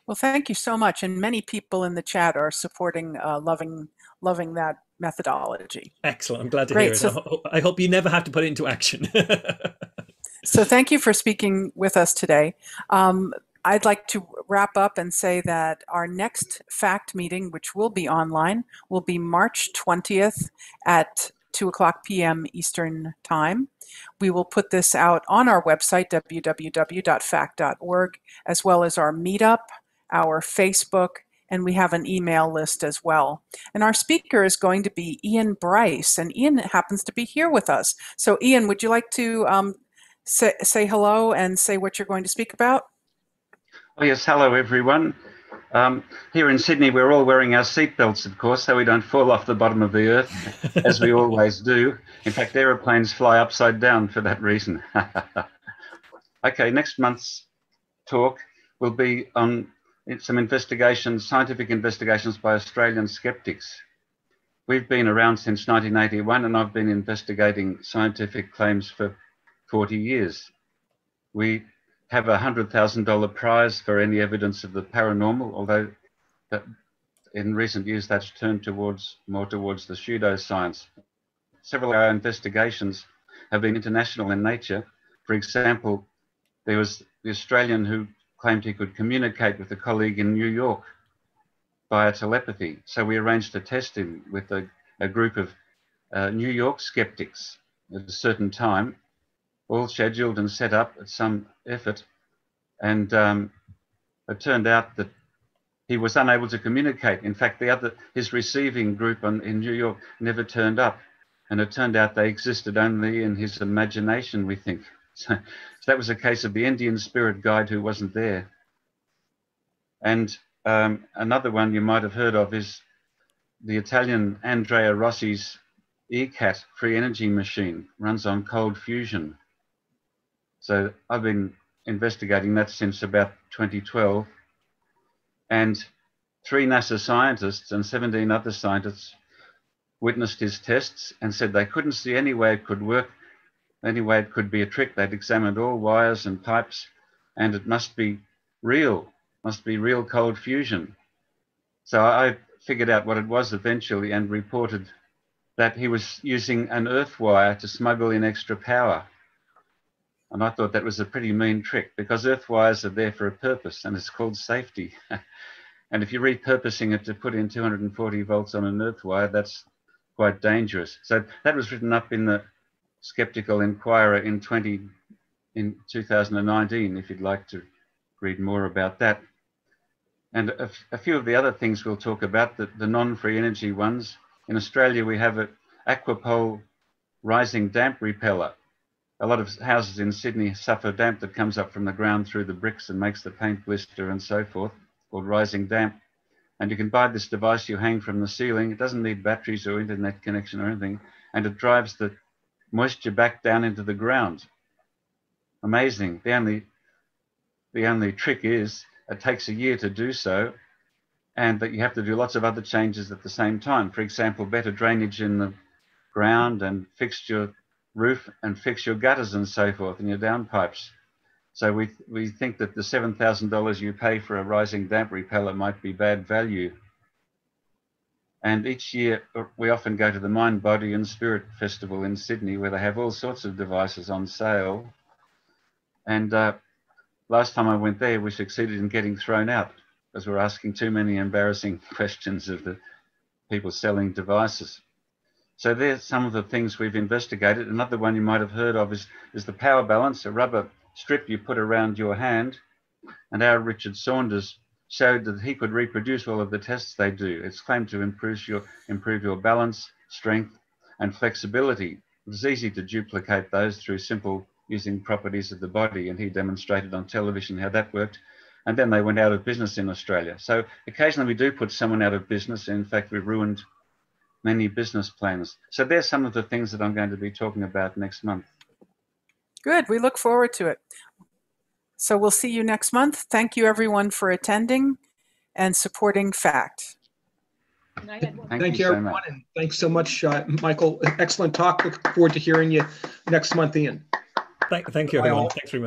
Well, thank you so much. And many people in the chat are supporting, uh, loving, loving that methodology. Excellent. I'm glad to Great. hear it. So- I ho- I hope you never have to put it into action. So thank you for speaking with us today. Um, I'd like to wrap up and say that our next PhACT meeting, which will be online, will be March 20th at 2 o'clock p.m. Eastern Time. We will put this out on our website, www.phact.org, as well as our meetup, our Facebook, and we have an email list as well. And our speaker is going to be Ian Bryce, and Ian happens to be here with us. So, Ian, would you like to um, say, say hello and say what you're going to speak about? Oh, yes. Hello, everyone. Um, here in Sydney, we're all wearing our seatbelts, of course, so we don't fall off the bottom of the earth, as we always do. In fact, aeroplanes fly upside down for that reason. okay, next month's talk will be on some investigations, scientific investigations by Australian skeptics. We've been around since 1981, and I've been investigating scientific claims for 40 years. We have a $100,000 prize for any evidence of the paranormal, although in recent years that's turned towards more towards the pseudoscience. Several of our investigations have been international in nature. For example, there was the Australian who claimed he could communicate with a colleague in New York via telepathy. So we arranged to test him with a, a group of uh, New York skeptics at a certain time all scheduled and set up at some effort. And um, it turned out that he was unable to communicate. In fact, the other his receiving group on, in New York never turned up, and it turned out they existed only in his imagination. We think so. so that was a case of the Indian spirit guide who wasn't there. And um, another one you might have heard of is the Italian Andrea Rossi's ECAT free energy machine runs on cold fusion. So I've been investigating that since about 2012. And three NASA scientists and 17 other scientists witnessed his tests and said they couldn't see any way it could work, any way it could be a trick. They'd examined all wires and pipes, and it must be real, must be real cold fusion. So I figured out what it was eventually and reported that he was using an earth wire to smuggle in extra power. And I thought that was a pretty mean trick because earth wires are there for a purpose and it's called safety. And if you're repurposing it to put in 240 volts on an earth wire, that's quite dangerous. So that was written up in the Skeptical Inquirer in 20 in 2019. If you'd like to read more about that, and a, few of the other things we'll talk about, the, the non-free energy ones. In Australia, we have an Aquapol rising damp repeller. A lot of houses in Sydney suffer damp that comes up from the ground through the bricks and makes the paint blister and so forth, called rising damp. And you can buy this device you hang from the ceiling. It doesn't need batteries or internet connection or anything. And it drives the moisture back down into the ground. Amazing. The only, the only trick is it takes a year to do so and that you have to do lots of other changes at the same time. For example, better drainage in the ground and fix your roof and fix your gutters and so forth and your downpipes. So we, we think that the $7,000 you pay for a rising damp repeller might be bad value. And each year uh, we often go to the Mind, Body and Spirit Festival in Sydney where they have all sorts of devices on sale. And uh, last time I went there, we succeeded in getting thrown out because we're asking too many embarrassing questions of the people selling devices. So there's some of the things we've investigated. Another one you might have heard of is, is the power balance, a rubber strip you put around your hand. And our Richard Saunders showed that he could reproduce all of the tests they do. It's claimed to improve your, improve your balance, strength, and flexibility. It's easy to duplicate those through simple using properties of the body, and he demonstrated on television how that worked. And then they went out of business in Australia. So occasionally we do put someone out of business. In fact, we've ruined many business plans. So there's some of the things that I'm going to be talking about next month. Good. We look forward to it. So we'll see you next month. Thank you, everyone, for attending and supporting PhACT. Thank, Thank, you, everyone, so and thanks so much, uh, Michael. Excellent talk. Look forward to hearing you next month, Ian. Thank, thank you, everyone. Thanks very much.